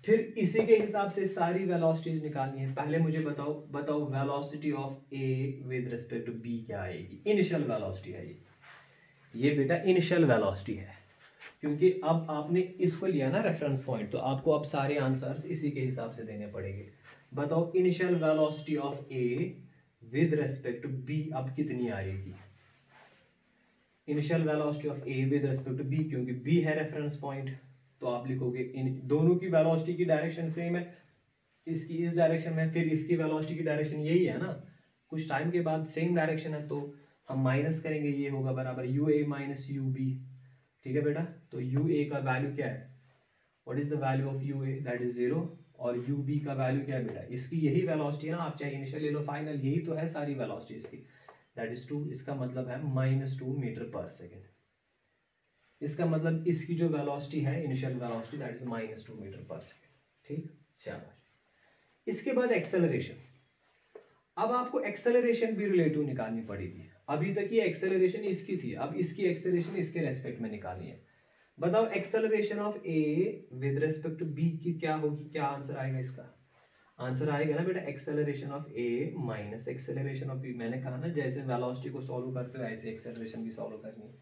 फिर इसी के हिसाब से सारी वेलोसिटीज निकालनी है। पहले मुझे बताओ बताओ velocity of A with respect to B क्या आएगी? इनिशियल वेलोसिटी है ये। ये बेटा इनिशियल वेलोसिटी है। क्योंकि अब आपने इसको लिया ना रेफरेंस पॉइंट तो आपको अब सारे आंसर्स इसी के हिसाब से देने पड़ेंगे। बताओ initial velocity of A with respect to B अब कितनी आएगी? Initial velocity of A with respect to B क्योंकि बी है रेफरेंस पॉइंट तो आप लिखोगे, इन दोनों की वेलोसिटी की डायरेक्शन सेम है। इसकी इस डायरेक्शन में, फिर इसकी वेलोसिटी की डायरेक्शन यही है ना। कुछ टाइम के बाद सेम डायरेक्शन है तो हम माइनस करेंगे, ये होगा बराबर u A minus u B ठीक है बेटा? तो यू ए का वैल्यू क्या है? What is the value of u A that is zero और यू बी का वैल्यू क्या है बेटा? इसकी यही वेलोसिटी है ना। आप चाहे इनिशियल ले लो फाइनल यही तो है सारी वेलोसिटी इसकी दैट इज़ टू इसका मतलब है minus two metre per second इसका मतलब इसकी जो वेलोसिटी है initial velocity that is minus two metre per second ठीक? शाबाश इसके बाद एक्सेलरेशन अब आपको एक्सेलरेशन भी रिलेटिव निकालनी पड़ेगी। अभी तक ये एक्सेलरेशन इसकी थी, अब इसकी एक्सेलरेशन इसके रेस्पेक्ट में निकालनी है। बताओ acceleration of A with respect to B की क्या होगी? क्या आंसर आएगा इसका? आंसर आएगा ना बेटा acceleration of A minus acceleration of B मैंने कहा ना, जैसे वेलोसिटी को सॉल्व करते हो, ऐसे एक्सेलरेशन भी सॉल्व करनी है।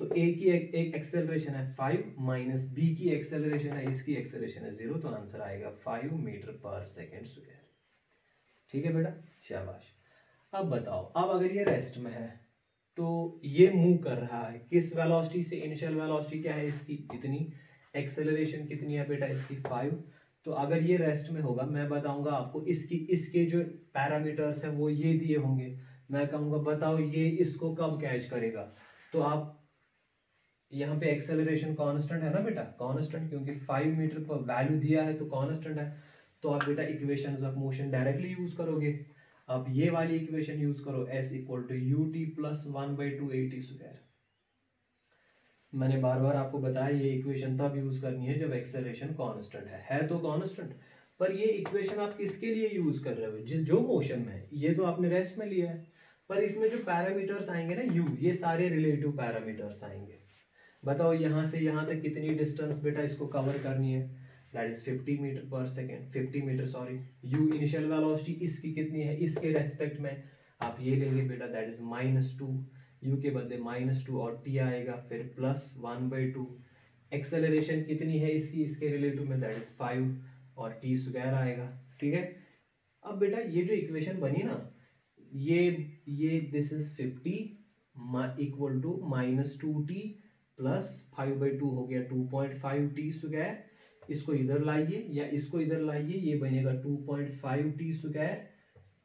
तो ए की एक, एक एक्सेलरेशन है फाइव माइनस बी की एक्सेलरेशन है इसकी एक्सेलरेशन है ज़ीरो तो आंसर आएगा five metre per second square ठीक है बेटा? शाबाश। अब बताओ अब अगर ये रेस्ट में है तो ये मूव कर रहा है किस वेलोसिटी से इनिशियल वेलोसिटी क्या है इसकी? इतनी एक्सेलरेशन कितनी है बेटा इसकी? फाइव तो अगर ये रेस्ट में होगा मैं बताऊँगा आपको इसकी इसके जो पैरामीटर्स हैं वो ये दिए होंगे। मैं कहूँगा बताओ ये इसको कब कैच करेगा? तो आप यहाँ पे एक्सेलरेशन कांस्टेंट है ना बेटा? कांस्टेंट क्योंकि फाइव मीटर पर वैल्यू दिया है तो कांस्टेंट है। तो आप बेटा equation of motion directly use करोगे। आप ये वाली इक्वेशन यूज़ करो s equal to u t plus one by two a t square मैंने बार बार आपको बताया, ये इक्वेशन तब यूज़ करनी है जब एक्सेलरेशन कांस्टेंट है। है तो कांस्टेंट पर ये इक्वेशन आप किसके लिए यूज़ कर रहे हो? जिस, जो मोशन में ये तो आपने रेस्ट में लिया है। पर इसमें जो पैरामीटर्स आएँगे ना यू ये सारे रिलेटिव पैरामीटर्स आएँगे। बताओ यहाँ से यहाँ तक कितनी डिस्टेंस बेटा इसको कवर करनी है? That is 50 metre per second 50 metre sorry u initial velocity इसकी कितनी है? इसके रेस्पेक्ट में आप ये लेंगे बेटा that is minus two u के बदले माइनस टू और टी आएगा, फिर plus one by two acceleration कितनी है इसकी? इसके रिलेटिव में दैट इज़ फाइव और टी स्क्वायर आएगा. ठीक है? अब बेटा ये जो इक्वेशन बनी ना, ये ये this is fifty equal to minus two t plus five by two हो गया two point five t square. इसको इधर लाइए या इसको इधर लाइए, ये बनेगा two point five t square.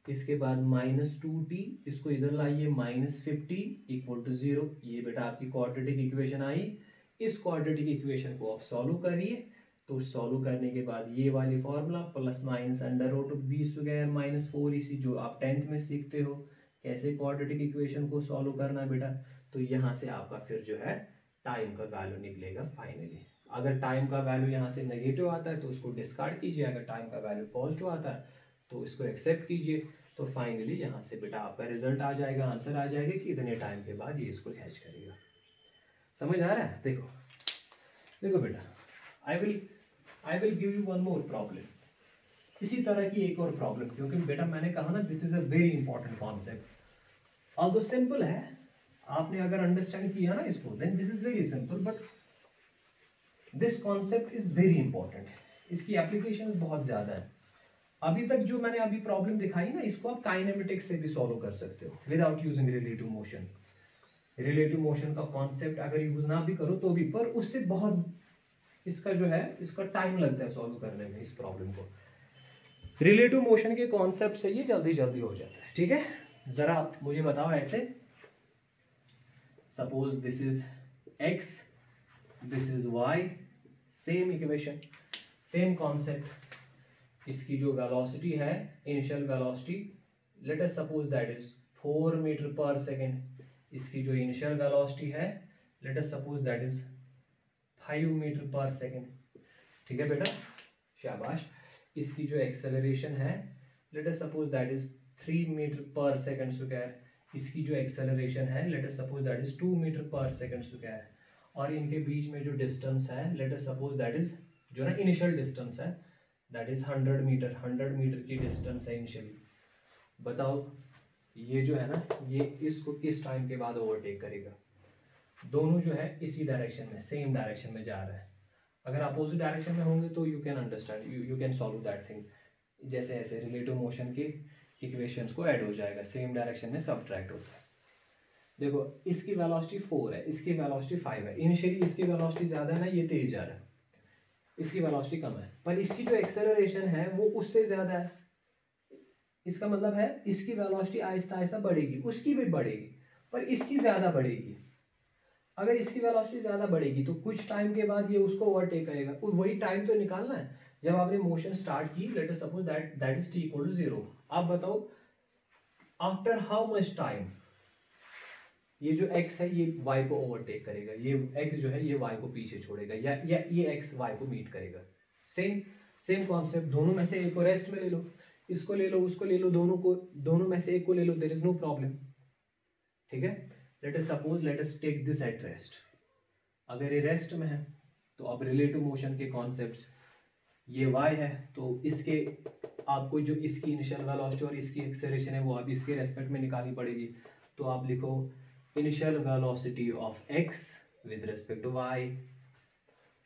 इसके बाद माइनस टू टी, इसको इधर लाइए, minus fifty equal to zero. ये बेटा आपकी क्वाड्रेटिक इक्वेशन आई। इस क्वाड्रेटिक इक्वेशन को आप सॉल्व करिए। तो सॉल्व करने के बाद ये वाली formula plus minus under root b square minus four इसी जो आप टेंथ में सीखते हो। कैसे क्वाड्रेटिक इक्वेशन को सॉल्व करना बेटा? तो यहाँ से आपका फिर जो है टाइम का वैल्यू निकलेगा फाइनली अगर टाइम का वैल्यू यहाँ से नेगेटिव आता है तो उसको डिस्कार्ड कीजिए। अगर टाइम का वैल्यू पॉजिटिव आता है तो इसको एक्सेप्ट कीजिए। तो फाइनली यहाँ से बेटा आपका रिज़ल्ट आ जाएगा आंसर आ जाएगा कि इतने टाइम के बाद ये इसको कैच करेगा। समझ आ रहा है? देखो देखो बेटा I will I will give you one more problem इसी तरह की एक और प्रॉब्लम क्योंकि बेटा मैंने कहा ना this is a very important concept all simple है। आपने अगर अंडरस्टैंड किया ना इसको then this is very simple but this concept is very important इसकी एप्लीकेशन बहुत ज़्यादा है। अभी तक जो मैंने अभी प्रॉब्लम दिखाई ना, इसको आप काइनेमेटिक्स से भी सॉल्व कर सकते हो without using relative motion relative motion का कॉन्सेप्ट अगर यूज़ ना भी करो तो भी, पर उससे बहुत इसका जो है, इसका टाइम लगता है सॉल्व करने में, इस प्रॉब्लम को। रिलेटिव मोशन के कॉन्सेप्ट से ये जल्दी जल्दी हो जाता है, ठीक है? जरा आप मुझे बताओ ऐसे। Suppose this is X this is Y same equation same concept इसकी जो वेलोसिटी है initial velocity let us suppose that is four metre per second इसकी जो इनिशियल वेलोसिटी है let us suppose that is five metre per second ठीक है बेटा? शाबाश। इसकी जो एक्सेलरेशन है let us suppose that is three metre per second square इसकी जो एक्सेलरेशन है let us suppose that is two metre per second square और इनके बीच में जो डिस्टेंस है let us suppose that is जो ना इनिशियल डिस्टेंस है that is hundred metre hundred metre की डिस्टेंस है इनिशियली बताओ, ये जो है ना, ये इसको किस टाइम के बाद ओवरटेक करेगा? दोनों जो है इसी डायरेक्शन में सेम डायरेक्शन में जा रहा है. अगर अपोजिट डायरेक्शन में होंगे तो you can understand you can solve that thing जैसे ऐसे रिलेटिव मोशन के इक्वेशंस को ऐड हो जाएगा। सेम डायरेक्शन में सब्ट्रैक्ट होता है। देखो, इसकी वेलोसिटी फोर है, इसकी वेलोसिटी फाइव है। इनिशियली इसकी वेलोसिटी ज़्यादा है ना, ये तेज जा रहा है। इसकी वेलोसिटी कम है। पर इसकी जो एक्सेलरेशन है, वो उससे ज़्यादा है। इसका मतलब है, इसकी वेलोसिटी आहिस्ता आहिस्ता बढ़ेगी। उसकी भी बढ़ेगी, पर इसकी ज़्यादा बढ़ेगी। अगर इसकी वेलोसिटी ज़्यादा बढ़ेगी तो कुछ टाइम के बाद ये उसको ओवरटेक करेगा। वही टाइम तो निकालना है। जब आपने मोशन स्टार्ट की let us suppose that that is t equal to zero आप बताओ आफ्टर हाउ मच टाइम ये जो x है, ये y को ओवरटेक करेगा। ये x जो है, ये y को पीछे छोड़ेगा या या ये x y को मीट करेगा। सेम सेम कॉन्सेप्ट दोनों में से एक को रेस्ट में ले लो, इसको ले लो, उसको ले लो, दोनों को, दोनों में से एक को ले लो देर इज़ नो प्रॉब्लम ठीक है? Let us suppose let us take this at rest अगर ये रेस्ट में है तो अब रिलेटिव मोशन के कॉन्सेप्ट्स ये y है तो इसके आपको जो इसकी इनिशियल वेलोसिटी और इसकी एक्सेलरेशन है, वो आप इसके रेस्पेक्ट में निकालनी पड़ेगी। तो आप लिखो initial velocity of x with respect to y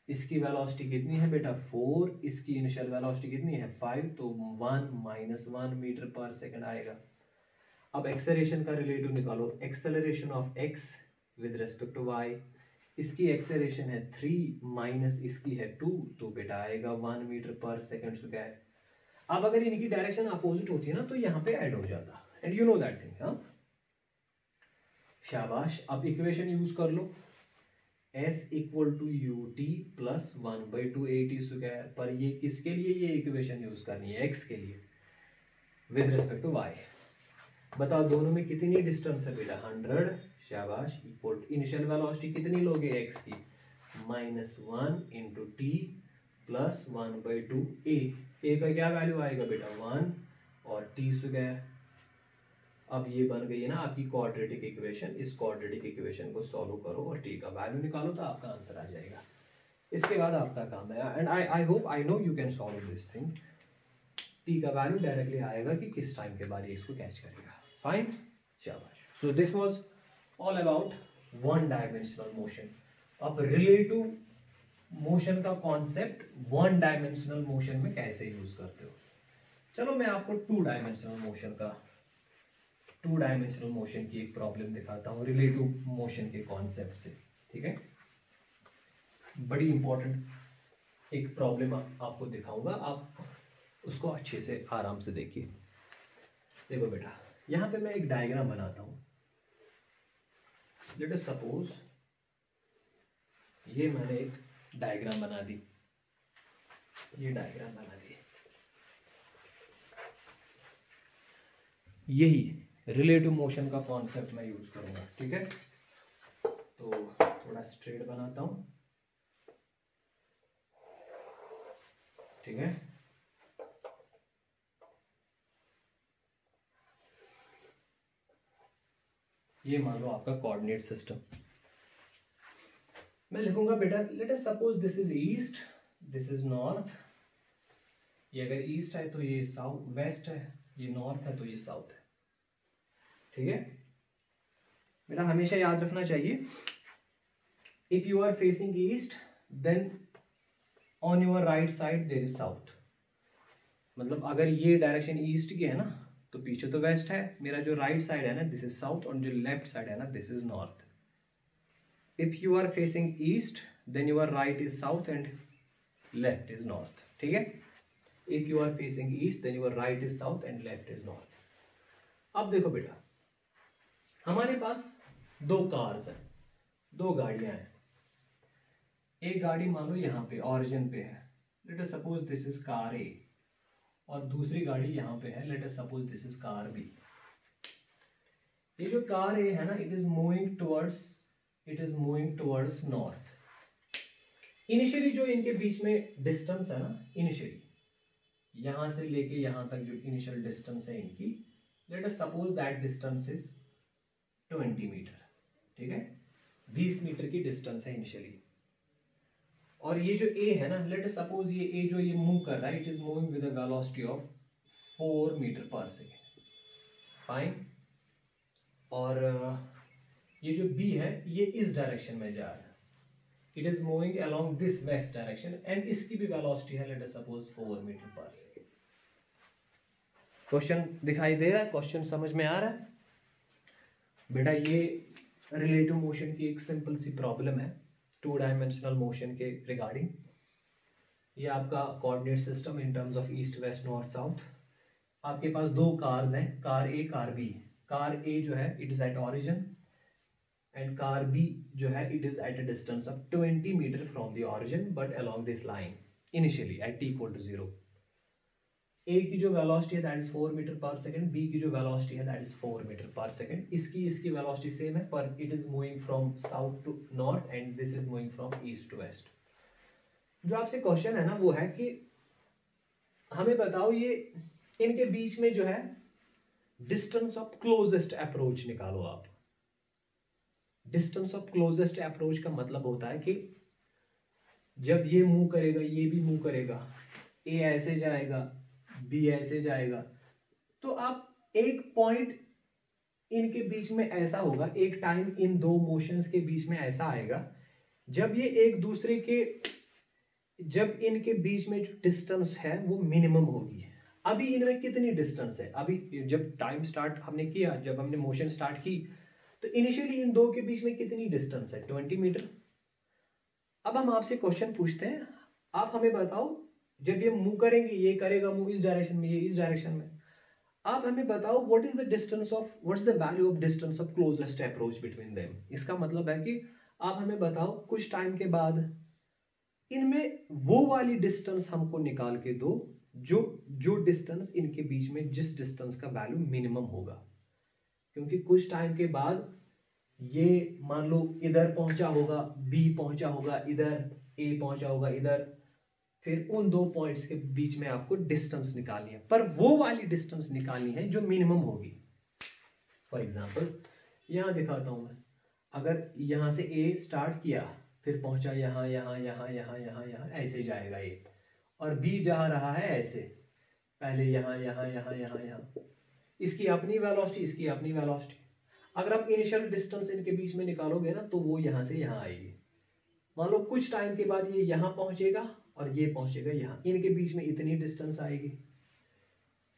इसकी वेलोसिटी कितनी है बेटा? फोर इसकी इनिशियल वेलोसिटी कितनी है? फाइव तो one minus one metre per second आएगा। अब एक्सेलरेशन का रिलेटिव निकालो। Acceleration of X with respect to Y इसकी एक्सेलरेशन है थ्री माइनस इसकी है टू तो बेटा आएगा one metre per second square अब अगर इनकी डायरेक्शन अपोजिट होती है ना तो यहाँ पे ऐड हो जाता। And you know that thing शाबाश, अब इक्वेशन यूज़ कर लो। S equal to u t plus one by two a t square पर ये किसके लिए ये इक्वेशन यूज़ करनी है? एक्स के लिए। विद रिस्पेक्ट टू वाई बताओ, दोनों में कितनी डिस्टेंस है बेटा? हंड्रेड शाबाश इक्वल इनिशियल वेलोसिटी कितनी लोगे? एक्स की? Minus one into t plus one by two a a का क्या वैल्यू आएगा बेटा? वन और टी स्क्वायर अब ये बन गई है ना आपकी क्वाड्रेटिक इक्वेशन इस क्वाड्रेटिक इक्वेशन को सॉल्व करो और टी का वैल्यू निकालो तो आपका आंसर आ जाएगा। इसके बाद आपका काम है। And I I hope I know you can solve this thing T का वैल्यू डायरेक्टली आएगा कि किस टाइम के बाद ये इसको कैच करेगा। फाइन शाबाश so this was all about one dimensional motion अब रिलेटिव मोशन का कॉन्सेप्ट वन डायमेंशनल मोशन में कैसे यूज़ करते हो? चलो मैं आपको टू डायमेंशनल मोशन का टू डायमेंशनल मोशन की एक प्रॉब्लम दिखाता हूँ रिलेटिव मोशन के कॉन्सेप्ट से, ठीक है? बड़ी इंपॉर्टेंट एक प्रॉब्लम आपको दिखाऊँगा, आप उसको अच्छे से आराम से देखिए। देखो बेटा। यहाँ पे मैं एक डायग्राम बनाता हूँ। लेट सपोज़ ये मैंने एक डायग्राम बना दी। ये डायग्राम बना दी। यही रिलेटिव मोशन का कॉन्सेप्ट मैं यूज़ करूँगा, ठीक है? तो थोड़ा स्ट्रेट बनाता हूँ। ठीक है? ये मान लो आपका कोऑर्डिनेट सिस्टम मैं लिखूँगा, बेटा let us suppose this is east this is north ये अगर ईस्ट है तो ये साउथ वेस्ट है, ये नॉर्थ है तो ये साउथ है। ठीक है? बेटा, हमेशा याद रखना चाहिए। If you are facing east then on your right side there is south मतलब अगर ये डायरेक्शन ईस्ट की है ना तो पीछे तो वेस्ट है, मेरा जो राइट साइड है ना दिस इज़ साउथ और जो लेफ़्ट साइड है ना this is north if you are facing east then your right is south and left is north ठीक है? If you are facing east then your right is south and left is north अब देखो बेटा, हमारे पास दो cars हैं, दो गाड़ियाँ हैं। एक गाड़ी मान लो यहाँ पे ऑरिजिन पे है। Let suppose this is car A और दूसरी गाड़ी यहाँ पे है। Let us suppose this is car B ये जो कार ए है ना it is moving towards it is moving towards north initially जो इनके बीच में डिस्टेंस है ना इनिशियली यहाँ से लेके यहाँ तक जो इनिशियल डिस्टेंस है इनकी let us suppose that distance is 20 metre ठीक है? 20 मीटर की डिस्टेंस है इनिशियली और ये जो ए है ना लेट सपोज़ ये ए जो ये मूव कर रहा है it is moving with velocity of four metre per second fine और ये जो बी है, ये इस डायरेक्शन में जा रहा है। It is moving along this west direction and इसकी भी वेलोसिटी है let suppose four metre per second question दिखाई दे रहा है? क्वेश्चन समझ में आ रहा है? बेटा, ये रिलेटिव मोशन की एक सिंपल सी प्रॉब्लम है। टू डायमेंशनल मोशन के रिगार्डिंग ये आपका coordinate system in terms of east west north south आपके पास दो कार्स हैं car A car B car A जो है it is at origin and car B जो है it is at a distance of 20 metre from the origin but along this line initially at T equal to zero A की जो velocity है that is four metre per second B की जो velocity है that is four metre per second इसकी इसकी velocity same है, पर it is moving from south to north and this is moving from east to west जो आपसे question है ना, वो है कि हमें बताओ ये, इनके बीच में जो है डिस्टेंस ऑफ़ क्लोजेस्ट अप्रोच निकालो आप। डिस्टेंस ऑफ़ क्लोजेस्ट अप्रोच का मतलब होता है कि जब ये मूव करेगा, ये भी मूव करेगा ए ऐसे जाएगा बी ऐसे जाएगा। तो आप एक पॉइंट इनके बीच में ऐसा होगा, एक टाइम इन दो मोशंस के बीच में ऐसा आएगा। जब ये एक दूसरे के, जब इनके बीच में जो डिस्टेंस है, वो मिनिमम होगी। अभी इनमें कितनी डिस्टेंस है? अभी जब टाइम स्टार्ट हमने किया, जब हमने मोशन स्टार्ट की तो इनिशियली इन दो के बीच में कितनी डिस्टेंस है? ट्वेंटी मीटर अब हम आपसे क्वेश्चन पूछते हैं। आप हमें बताओ जब ये मूव करेंगे, ये करेगा मूव इस डायरेक्शन में, ये इस डायरेक्शन में। आप हमें बताओ what is the distance of what's the value of distance of closest approach between them इसका मतलब है कि आप हमें बताओ, कुछ टाइम के बाद इनमें वो वाली डिस्टेंस हमको निकाल के दो, जो जो डिस्टेंस इनके बीच में, जिस डिस्टेंस का वैल्यू मिनिमम होगा। क्योंकि कुछ टाइम के बाद ये मान लो, इधर पहुँचा होगा बी पहुँचा होगा, इधर ए पहुँचा होगा, इधर फिर उन दो पॉइंट्स के बीच में आपको डिस्टेंस निकालनी है। पर वो वाली डिस्टेंस निकालनी है जो मिनिमम होगी। फॉर एग्ज़ाम्पल यहाँ दिखाता हूँ मैं। अगर यहाँ से ए स्टार्ट किया, फिर पहुँचा यहाँ यहाँ यहाँ यहाँ यहाँ यहाँ, ऐसे जाएगा ए और बी जा रहा है ऐसे। पहले यहाँ यहाँ यहाँ यहाँ यहाँ। इसकी अपनी वेलोसिटी इसकी अपनी वेलोसिटी अगर आप इनिशियल डिस्टेंस इनके बीच में निकालोगे ना तो वो यहाँ से यहाँ आएगी। मान लो कुछ टाइम के बाद ये यहाँ पहुंचेगा और ये पहुंचेगा यहाँ। इनके बीच में इतनी डिस्टेंस आएगी।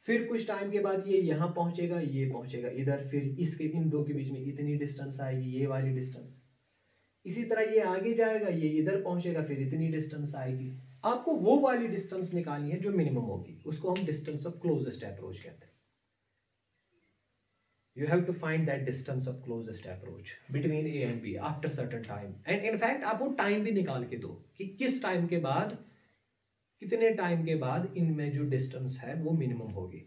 फिर कुछ टाइम के बाद ये यहाँ पहुंचेगा, ये पहुंचेगा, इधर फिर इसके, इन दो के बीच में इतनी डिस्टेंस आएगी, ये वाली डिस्टेंस इसी तरह ये आगे जाएगा, ये इधर पहुंचेगा, फिर इतनी डिस्टेंस आएगी। आपको वो वाली डिस्टेंस निकालनी है जो मिनिमम होगी। उसको हम डिस्टेंस ऑफ़ क्लोजेस्ट अप्रोच कहते हैं। You have to find that distance of closest approach between a and b after certain time and in fact आपको टाइम भी निकाल के दो कि किस टाइम के बाद कितने टाइम के बाद इनमें जो डिस्टेंस है वो मिनिमम होगी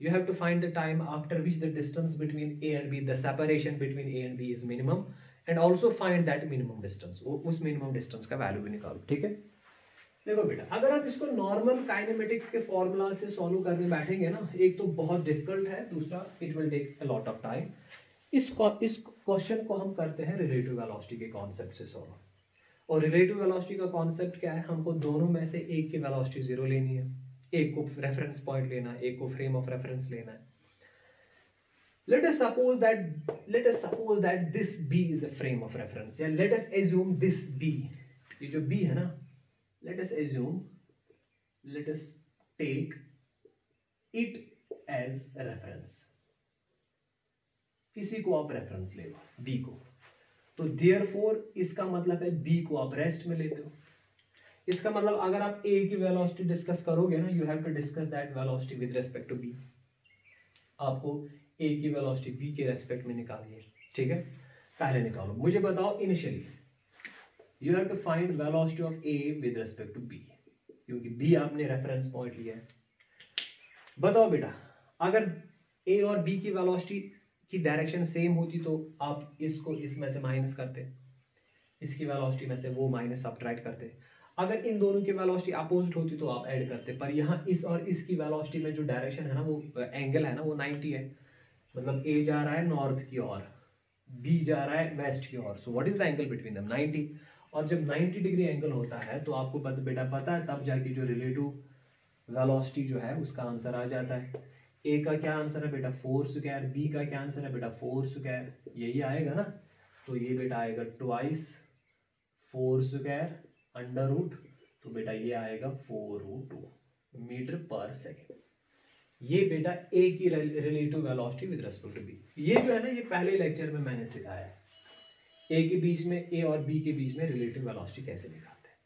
you have to find the time after which the distance between a and b the separation between a and b is minimum and also find that minimum distance उस minimum distance का value भी निकालो ठीक है देखो बेटा, अगर आप इसको नॉर्मल काइनेमेटिक्स के फॉर्मूला से सॉल्व करने बैठेंगे ना, एक तो बहुत डिफ़िकल्ट है, दूसरा it will take a lot of time इस इस क्वेश्चन को हम करते हैं रिलेटिव वेलोसिटी के कॉन्सेप्ट से सॉल्व और रिलेटिव वेलोसिटी का कॉन्सेप्ट क्या है? हमको दोनों में से एक की वेलोसिटी ज़ीरो लेनी है. एक को रेफरेंस पॉइंट लेना है, एक को फ्रेम ऑफ़ रेफरेंस लेना है. Let us suppose that, let us suppose that this b is a frame of reference. yeah let us assume this b, ये जो b है ना let us assume, let us take it as a reference. किसी को आप reference ले लो, b को। तो देयर इसका मतलब है b को आप रेस्ट में लेते हो। इसका मतलब अगर आप ए की वेलोसिटी डिस्कस करोगे ना you have to discuss that velocity with respect to b. आपको a की वेलोसिटी b के रेस्पेक्ट में निकालिए, ठीक है? पहले निकालो। मुझे बताओ initially you have to find velocity of A with respect to B क्योंकि बी आपने रेफरेंस पॉइंट लिया है। बताओ बेटा, अगर ए और बी की वेलोसिटी की डायरेक्शन सेम होती तो आप इसको इसमें से माइनस करते। इसकी वेलोसिटी में से वो माइनस सब्ट्रैक्ट करते। अगर इन दोनों की वेलोसिटी अपोजिट होती तो आप ऐड करते। पर यहाँ इस और इसकी वेलोसिटी में जो डायरेक्शन है ना, वो एंगल है ना, वो 90 है। मतलब ए जा रहा है नॉर्थ की ओर बी जा रहा है वेस्ट की ओर। So what is the angle between them 90 और जब 90 डिग्री एंगल होता है तो आपको बेटा पता है, तब जाके जो रिलेटिव वेलोसिटी जो है, उसका आंसर आ जाता है। ए का क्या आंसर है बेटा? फोर स्क्वायर बी का क्या आंसर है बेटा? फोर स्क्वायर यही आएगा ना? तो ये बेटा आएगा twice four square under root तो बेटा ये आएगा four root two metre per second ये बेटा ए की relative velocity with respect to B ये जो है ना, ये पहले लेक्चर में मैंने सिखाया है। ए के बीच में ए और बी के बीच में रिलेटिव वेलोसिटी कैसे निकालते हैं?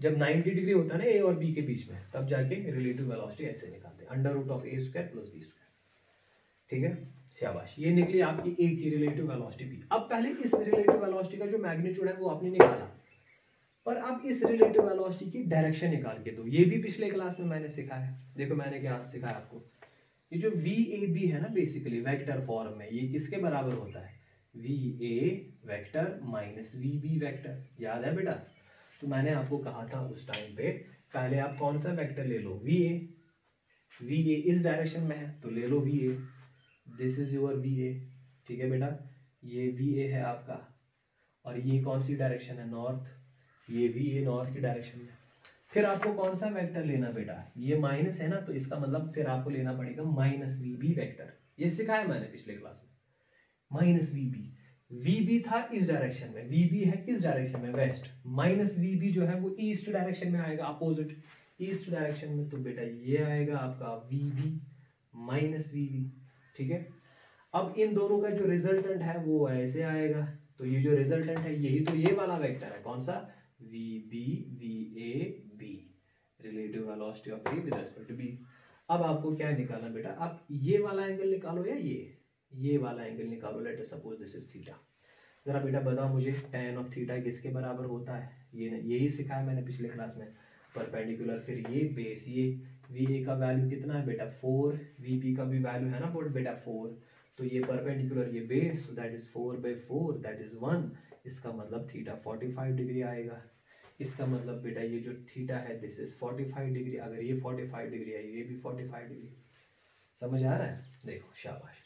जब 90 डिग्री होता है ना ए और बी के बीच में, तब जाके रिलेटिव वेलोसिटी ऐसे निकालते हैं। Under root of A square plus B square ठीक है? शाबाश। ये निकली आपकी ए की रिलेटिव वेलोसिटी बी अब पहले इस रिलेटिव वेलोसिटी का जो मैग्नीट्यूड है, वो आपने निकाला। पर अब इस रिलेटिव वेलोसिटी की डायरेक्शन निकाल के दो। ये भी पिछले क्लास में मैंने सिखाया देखो मैंने क्या सिखाया आपको। ये जो वी ए बी है ना बेसिकली वेक्टर फॉर्म में, ये किसके बराबर होता है? V A vector minus V B vector याद है बेटा? तो मैंने आपको कहा था उस टाइम पे, पहले आप कौन सा वेक्टर ले लो? वी ए वी ए इस डायरेक्शन में है तो ले लो V A this is your V A ठीक है बेटा? ये वी ए है आपका। और ये कौन सी डायरेक्शन है? नॉर्थ ये वी ए नॉर्थ की डायरेक्शन में फिर आपको कौन सा वेक्टर लेना बेटा? ये माइनस है ना तो इसका मतलब फिर आपको लेना पड़ेगा माइनस वी बी वैक्टर ये सिखाया मैंने पिछले क्लास में। Minus V B V B था इस डायरेक्शन में। वी बी है किस डायरेक्शन में? वेस्ट माइनस वी बी जो है वो ईस्ट डायरेक्शन में आएगा अपोजिट ईस्ट डायरेक्शन में तो बेटा ये आएगा आपका V B minus V B ठीक है? अब इन दोनों का जो रिजल्टेंट है वो ऐसे आएगा। तो ये जो रिजल्टेंट है, यही तो ये वाला वेक्टर है। कौन सा? V B V A B relative velocity of B with respect to B अब आपको क्या निकालना बेटा? आप ये वाला एंगल निकालो या ये? ये वाला एंगल निकालो let suppose this is theta जरा बेटा बताओ मुझे टेन ऑफ़ थीटा किसके बराबर होता है? ये यही सिखाया मैंने पिछले क्लास में परपेंडिकुलर फिर ये बेस ये वी ए का वैल्यू कितना है? बेटा फोर वी बी का भी वैल्यू है ना बोट बेटा फोर तो ये परपेंडिकुलर ये base that is four by four that is one इसका मतलब थीटा फोर्टी फाइव डिग्री आएगा। इसका मतलब बेटा ये जो थीटा है this is forty five degree अगर ये फोर्टी फाइव डिग्री है, ये भी फोर्टी फाइव डिग्री समझ आ रहा है? देखो, शाबाश।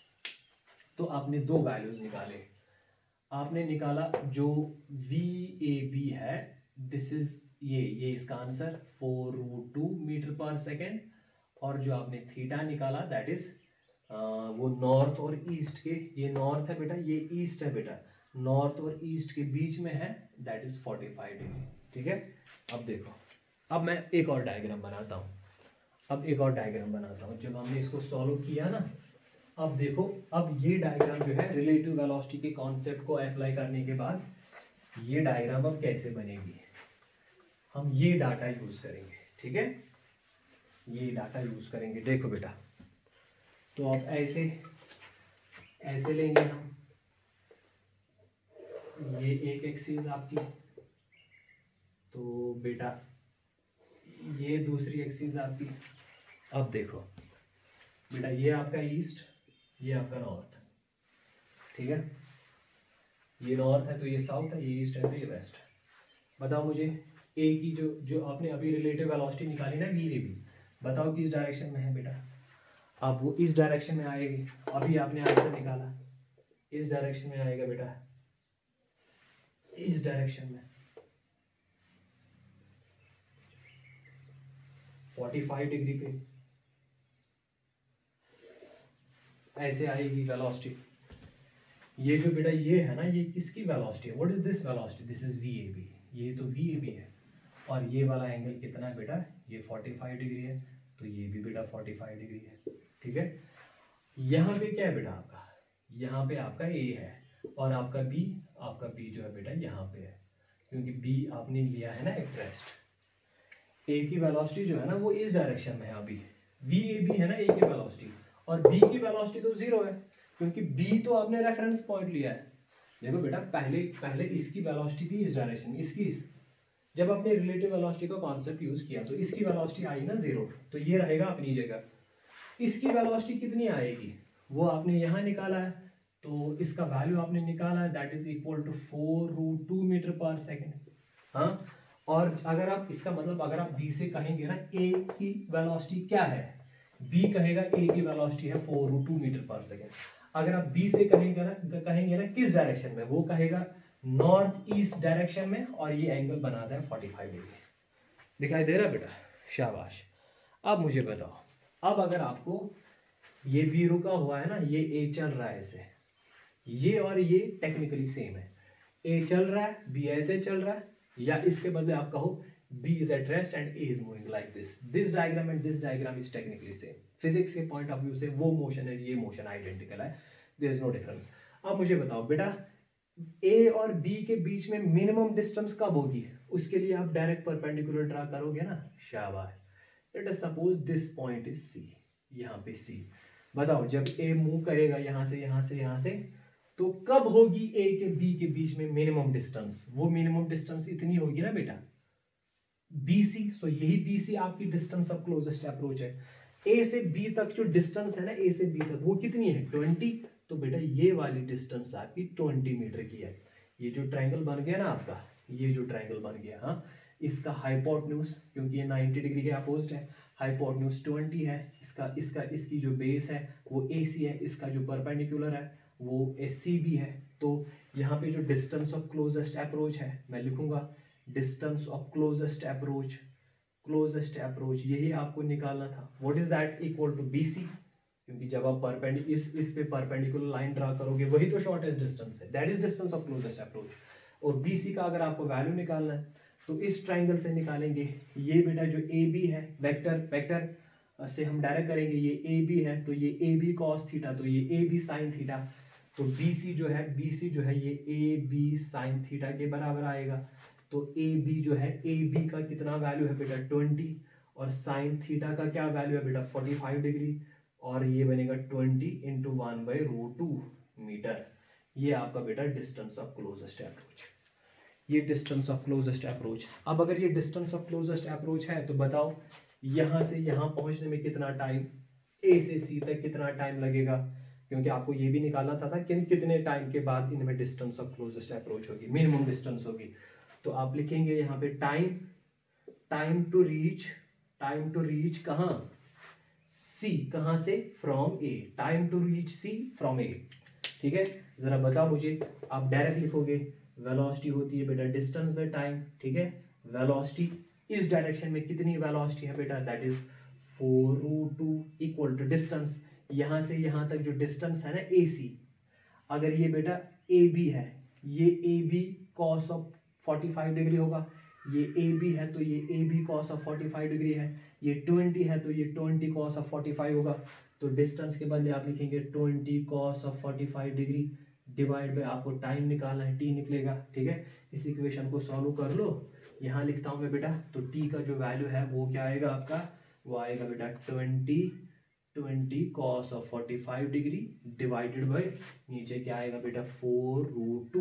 तो आपने दो वैल्यूज़ निकाले। आपने निकाला जो वी ए बी है दिस इज़ ये ये इसका answer four root two metre per second और जो आपने थीटा निकाला दैट इज़ वो नॉर्थ और ईस्ट के, ये नॉर्थ है बेटा, ये ईस्ट है बेटा नॉर्थ और ईस्ट के बीच में है that is forty five degree ठीक है? अब देखो, अब मैं एक और डायग्राम बनाता हूँ, अब एक और डायग्राम बनाता हूँ। जब हमने इसको सॉल्व किया ना अब देखो, अब ये डायग्राम जो है रिलेटिव वेलोसिटी के कॉन्सेप्ट को अप्लाई करने के बाद, ये डायग्राम अब कैसे बनेगी? हम ये डाटा यूज़ करेंगे, ठीक है? ये डाटा यूज़ करेंगे। देखो बेटा तो अब ऐसे ऐसे लेंगे हम। ये एक एक्सीज आपकी तो बेटा, ये दूसरी एक्सीज आपकी। अब देखो, बेटा, ये आपका ईस्ट ये आपका नॉर्थ ठीक है? ये नॉर्थ है तो ये साउथ है, ये ईस्ट है तो ये वेस्ट बताओ मुझे ए की जो जो आपने अभी रिलेटिव वेलोसिटी निकाली ना वी ए बी बताओ किस डायरेक्शन में है बेटा? अब वो इस डायरेक्शन में आएगी, अभी आपने आंसर निकाला। इस डायरेक्शन में आएगा बेटा। इस डायरेक्शन में। 45 डिग्री पे। ऐसे आएगी वेलोसिटी ये जो बेटा ये है ना, ये किसकी वेलोसिटी है? What is this velocity this is B ये तो बी है। और ये वाला एंगल कितना है बेटा? ये 45 डिग्री है तो ये भी बेटा 45 डिग्री है। ठीक है? यहाँ पे क्या है बेटा आपका? यहाँ पे आपका ए है और आपका बी आपका बी जो है बेटा यहाँ पे है। क्योंकि बी आपने लिया है ना एक रेस्ट ए की वेलोसिटी जो है ना, वो इस डायरेक्शन में है अभी। बी है ना ए की वेलोसिटी और बी की वेलोसिटी तो ज़ीरो है, क्योंकि बी तो आपने रेफरेंस पॉइंट लिया है। देखो बेटा, पहले पहले इसकी वेलोसिटी थी इस डायरेक्शन इसकी इस। जब आपने रिलेटिव वेलोसिटी का कॉन्सेप्ट यूज़ किया तो इसकी वेलोसिटी आई ना ज़ीरो तो ये रहेगा अपनी जगह। इसकी वेलोसिटी कितनी आएगी? वो आपने यहाँ निकाला है तो इसका वैल्यू आपने निकाला है that is equal to four root two metre per second हाँ? और अगर आप, इसका मतलब अगर आप बी से कहेंगे ना ए की वेलोसिटी क्या है? बी कहेगा ए की वेलोसिटी है four two metre per second अगर आप बी से कहेंगे ना कहेंगे ना किस डायरेक्शन में, वो कहेगा नॉर्थ ईस्ट डायरेक्शन में और ये एंगल बनाता है फोर्टी फाइव डिग्री दिखाई दे रहा बेटा? शाबाश। अब मुझे बताओ, अब अगर आपको ये बी रुका हुआ है ना, ये ए चल रहा है ऐसे, ये और ये टेक्निकली सेम है। ए चल रहा है बी ऐसे चल रहा है, या इसके बदले आप कहो B is at rest and A is moving like this. This diagram and this diagram is technically same. Physics के point of view से वो motion है ये motion identical है. There is no difference. अब मुझे बताओ बेटा A और B के बीच में minimum distance कब होगी उसके लिए आप direct perpendicular draw करोगे ना शाबाश Let us suppose this point is C. यहाँ पे C. बताओ जब A move करेगा यहाँ से यहाँ से यहाँ से तो कब होगी A के B के बीच में minimum distance? वो minimum distance इतनी होगी ना बेटा BC सो so यही BC आपकी डिस्टेंस ऑफ़ क्लोजेस्ट अप्रोच है। A से B तक जो डिस्टेंस है ना, A से B तक, वो कितनी है? 20 तो बेटा ये वाली डिस्टेंस आपकी 20 मीटर की है। ये जो ट्रायंगल बन गया ना आपका, ये जो ट्रायंगल बन गया हाँ इसका हाइपोटन्यूज क्योंकि ये 90 डिग्री के अपोजिट है हाइपोटन्यूज 20 है, इसका इसका, इसकी जो बेस है, वो AC है, इसका जो परपेंडिकुलर है, वो SCB है। तो यहाँ पे जो डिस्टेंस ऑफ़ क्लोजेस्ट अप्रोच है, मैं लिखूँगा distance of closest approach closest approach यही आपको निकालना था। What is that equal to B C क्योंकि जब आप परपेंडिक इस इस पे परपेंडिकुलर लाइन ड्रा करोगे, वही तो शॉर्टेस्ट डिस्टेंस है। That is distance of closest approach और बी सी का अगर आपको वैल्यू निकालना है तो इस ट्राइंगल से निकालेंगे। ये बेटा जो ए बी है वेक्टर वेक्टर से हम डायरेक्ट करेंगे, ये ए बी है तो ये ए बी कॉस थीटा तो ये ए बी साइन थीटा तो बी सी जो है बी सी जो है, ये ए बी साइन थीटा के बराबर आएगा। तो ए बी जो है ए बी का कितना वैल्यू है बेटा? ट्वेंटी और साइन थीटा का क्या वैल्यू है बेटा? फोर्टी फाइव डिग्री और ये बनेगा twenty into one by root two metre ये आपका बेटा डिस्टेंस ऑफ़ क्लोजेस्ट अप्रोच ये डिस्टेंस ऑफ़ क्लोजेस्ट अप्रोच अब अगर ये डिस्टेंस ऑफ़ क्लोजेस्ट अप्रोच है तो बताओ यहाँ से यहाँ पहुँचने में कितना टाइम ए से सी तक कितना टाइम लगेगा? क्योंकि आपको ये भी निकालना था, था कि कितने टाइम के बाद इनमें डिस्टेंस ऑफ़ क्लोजेस्ट अप्रोच होगी? मिनिमम डिस्टेंस होगी। तो आप लिखेंगे यहाँ पे time time to reach time to reach कहा? सी कहाँ से? From A time to reach C from A ठीक है? जरा बताओ मुझे, आप डायरेक्ट लिखोगे वेलोसिटी होती है बेटा डिस्टेंस बाय टाइम ठीक है? वेलोसिटी इस डायरेक्शन में कितनी वेलोसिटी है बेटा? That is four root two equal to distance यहाँ से यहाँ तक जो डिस्टेंस है ना ए सी अगर ये बेटा ए बी है, ये A B cos of 45 degree होगा। ये ए बी है तो ये A B cos of 45 degree है। ये 20 है तो ये 20 कॉस ऑफ़ 45 होगा। तो डिस्टेंस के बदले आप लिखेंगे 20 cos of 45 degree divide by आपको टाइम निकालना है टी निकलेगा, ठीक है? इस इक्वेशन को सॉल्व कर लो। यहाँ लिखता हूँ मैं बेटा तो टी का जो वैल्यू है, वो क्या आएगा आपका? वो आएगा बेटा twenty twenty cos of forty five degree divided by नीचे क्या आएगा बेटा? फोर रूट टू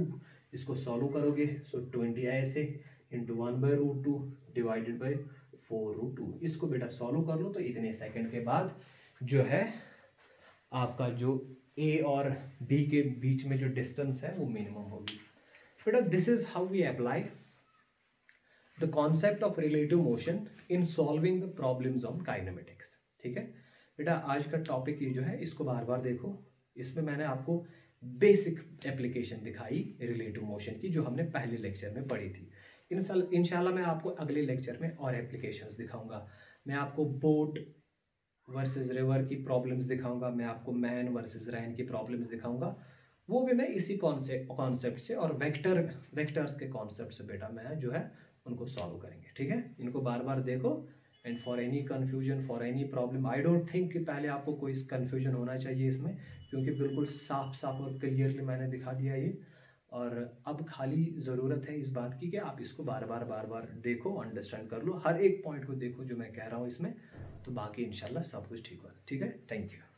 इसको सॉल्व करोगे सो ट्वेंटी ऐसे into one by root two divided by four root two इसको बेटा सॉल्व कर लो तो इतने सेकंड के बाद जो है, आपका जो ए और बी के बीच में जो डिस्टेंस है, वो मिनिमम होगी। बेटा this is how we apply the concept of relative motion in solving the problems on kinematics ठीक है? बेटा, आज का टॉपिक ये जो है, इसको बार बार देखो। इसमें मैंने आपको बेसिक एप्लीकेशन दिखाई रिलेटिव मोशन की, जो हमने पहले लेक्चर में पढ़ी थी। इनशाला मैं आपको अगले लेक्चर में और एप्लीकेशंस दिखाऊँगा। मैं आपको बोट वर्सेस रिवर की प्रॉब्लम्स दिखाऊँगा। मैं आपको मैन वर्सेस रैन की प्रॉब्लम्स दिखाऊँगा। वो भी मैं इसी कॉन्सेप्ट कॉन्सेप्ट से और वेक्टर वेक्टर्स के कॉन्सेप्ट से बेटा मैं जो है, उनको सॉल्व करेंगे। ठीक है? इनको बार बार देखो। And for any confusion for any problem I don't think कि पहले आपको कोई कन्फ्यूज़न होना चाहिए इसमें। क्योंकि बिल्कुल साफ़ साफ़ और क्लियरली मैंने दिखा दिया ये। और अब खाली ज़रूरत है इस बात की कि आप इसको बार बार बार बार देखो अंडरस्टैंड कर लो। हर एक पॉइंट को देखो जो मैं कह रहा हूँ इसमें तो बाकी इंशाल्लाह सब कुछ ठीक होगा। ठीक है? Thank you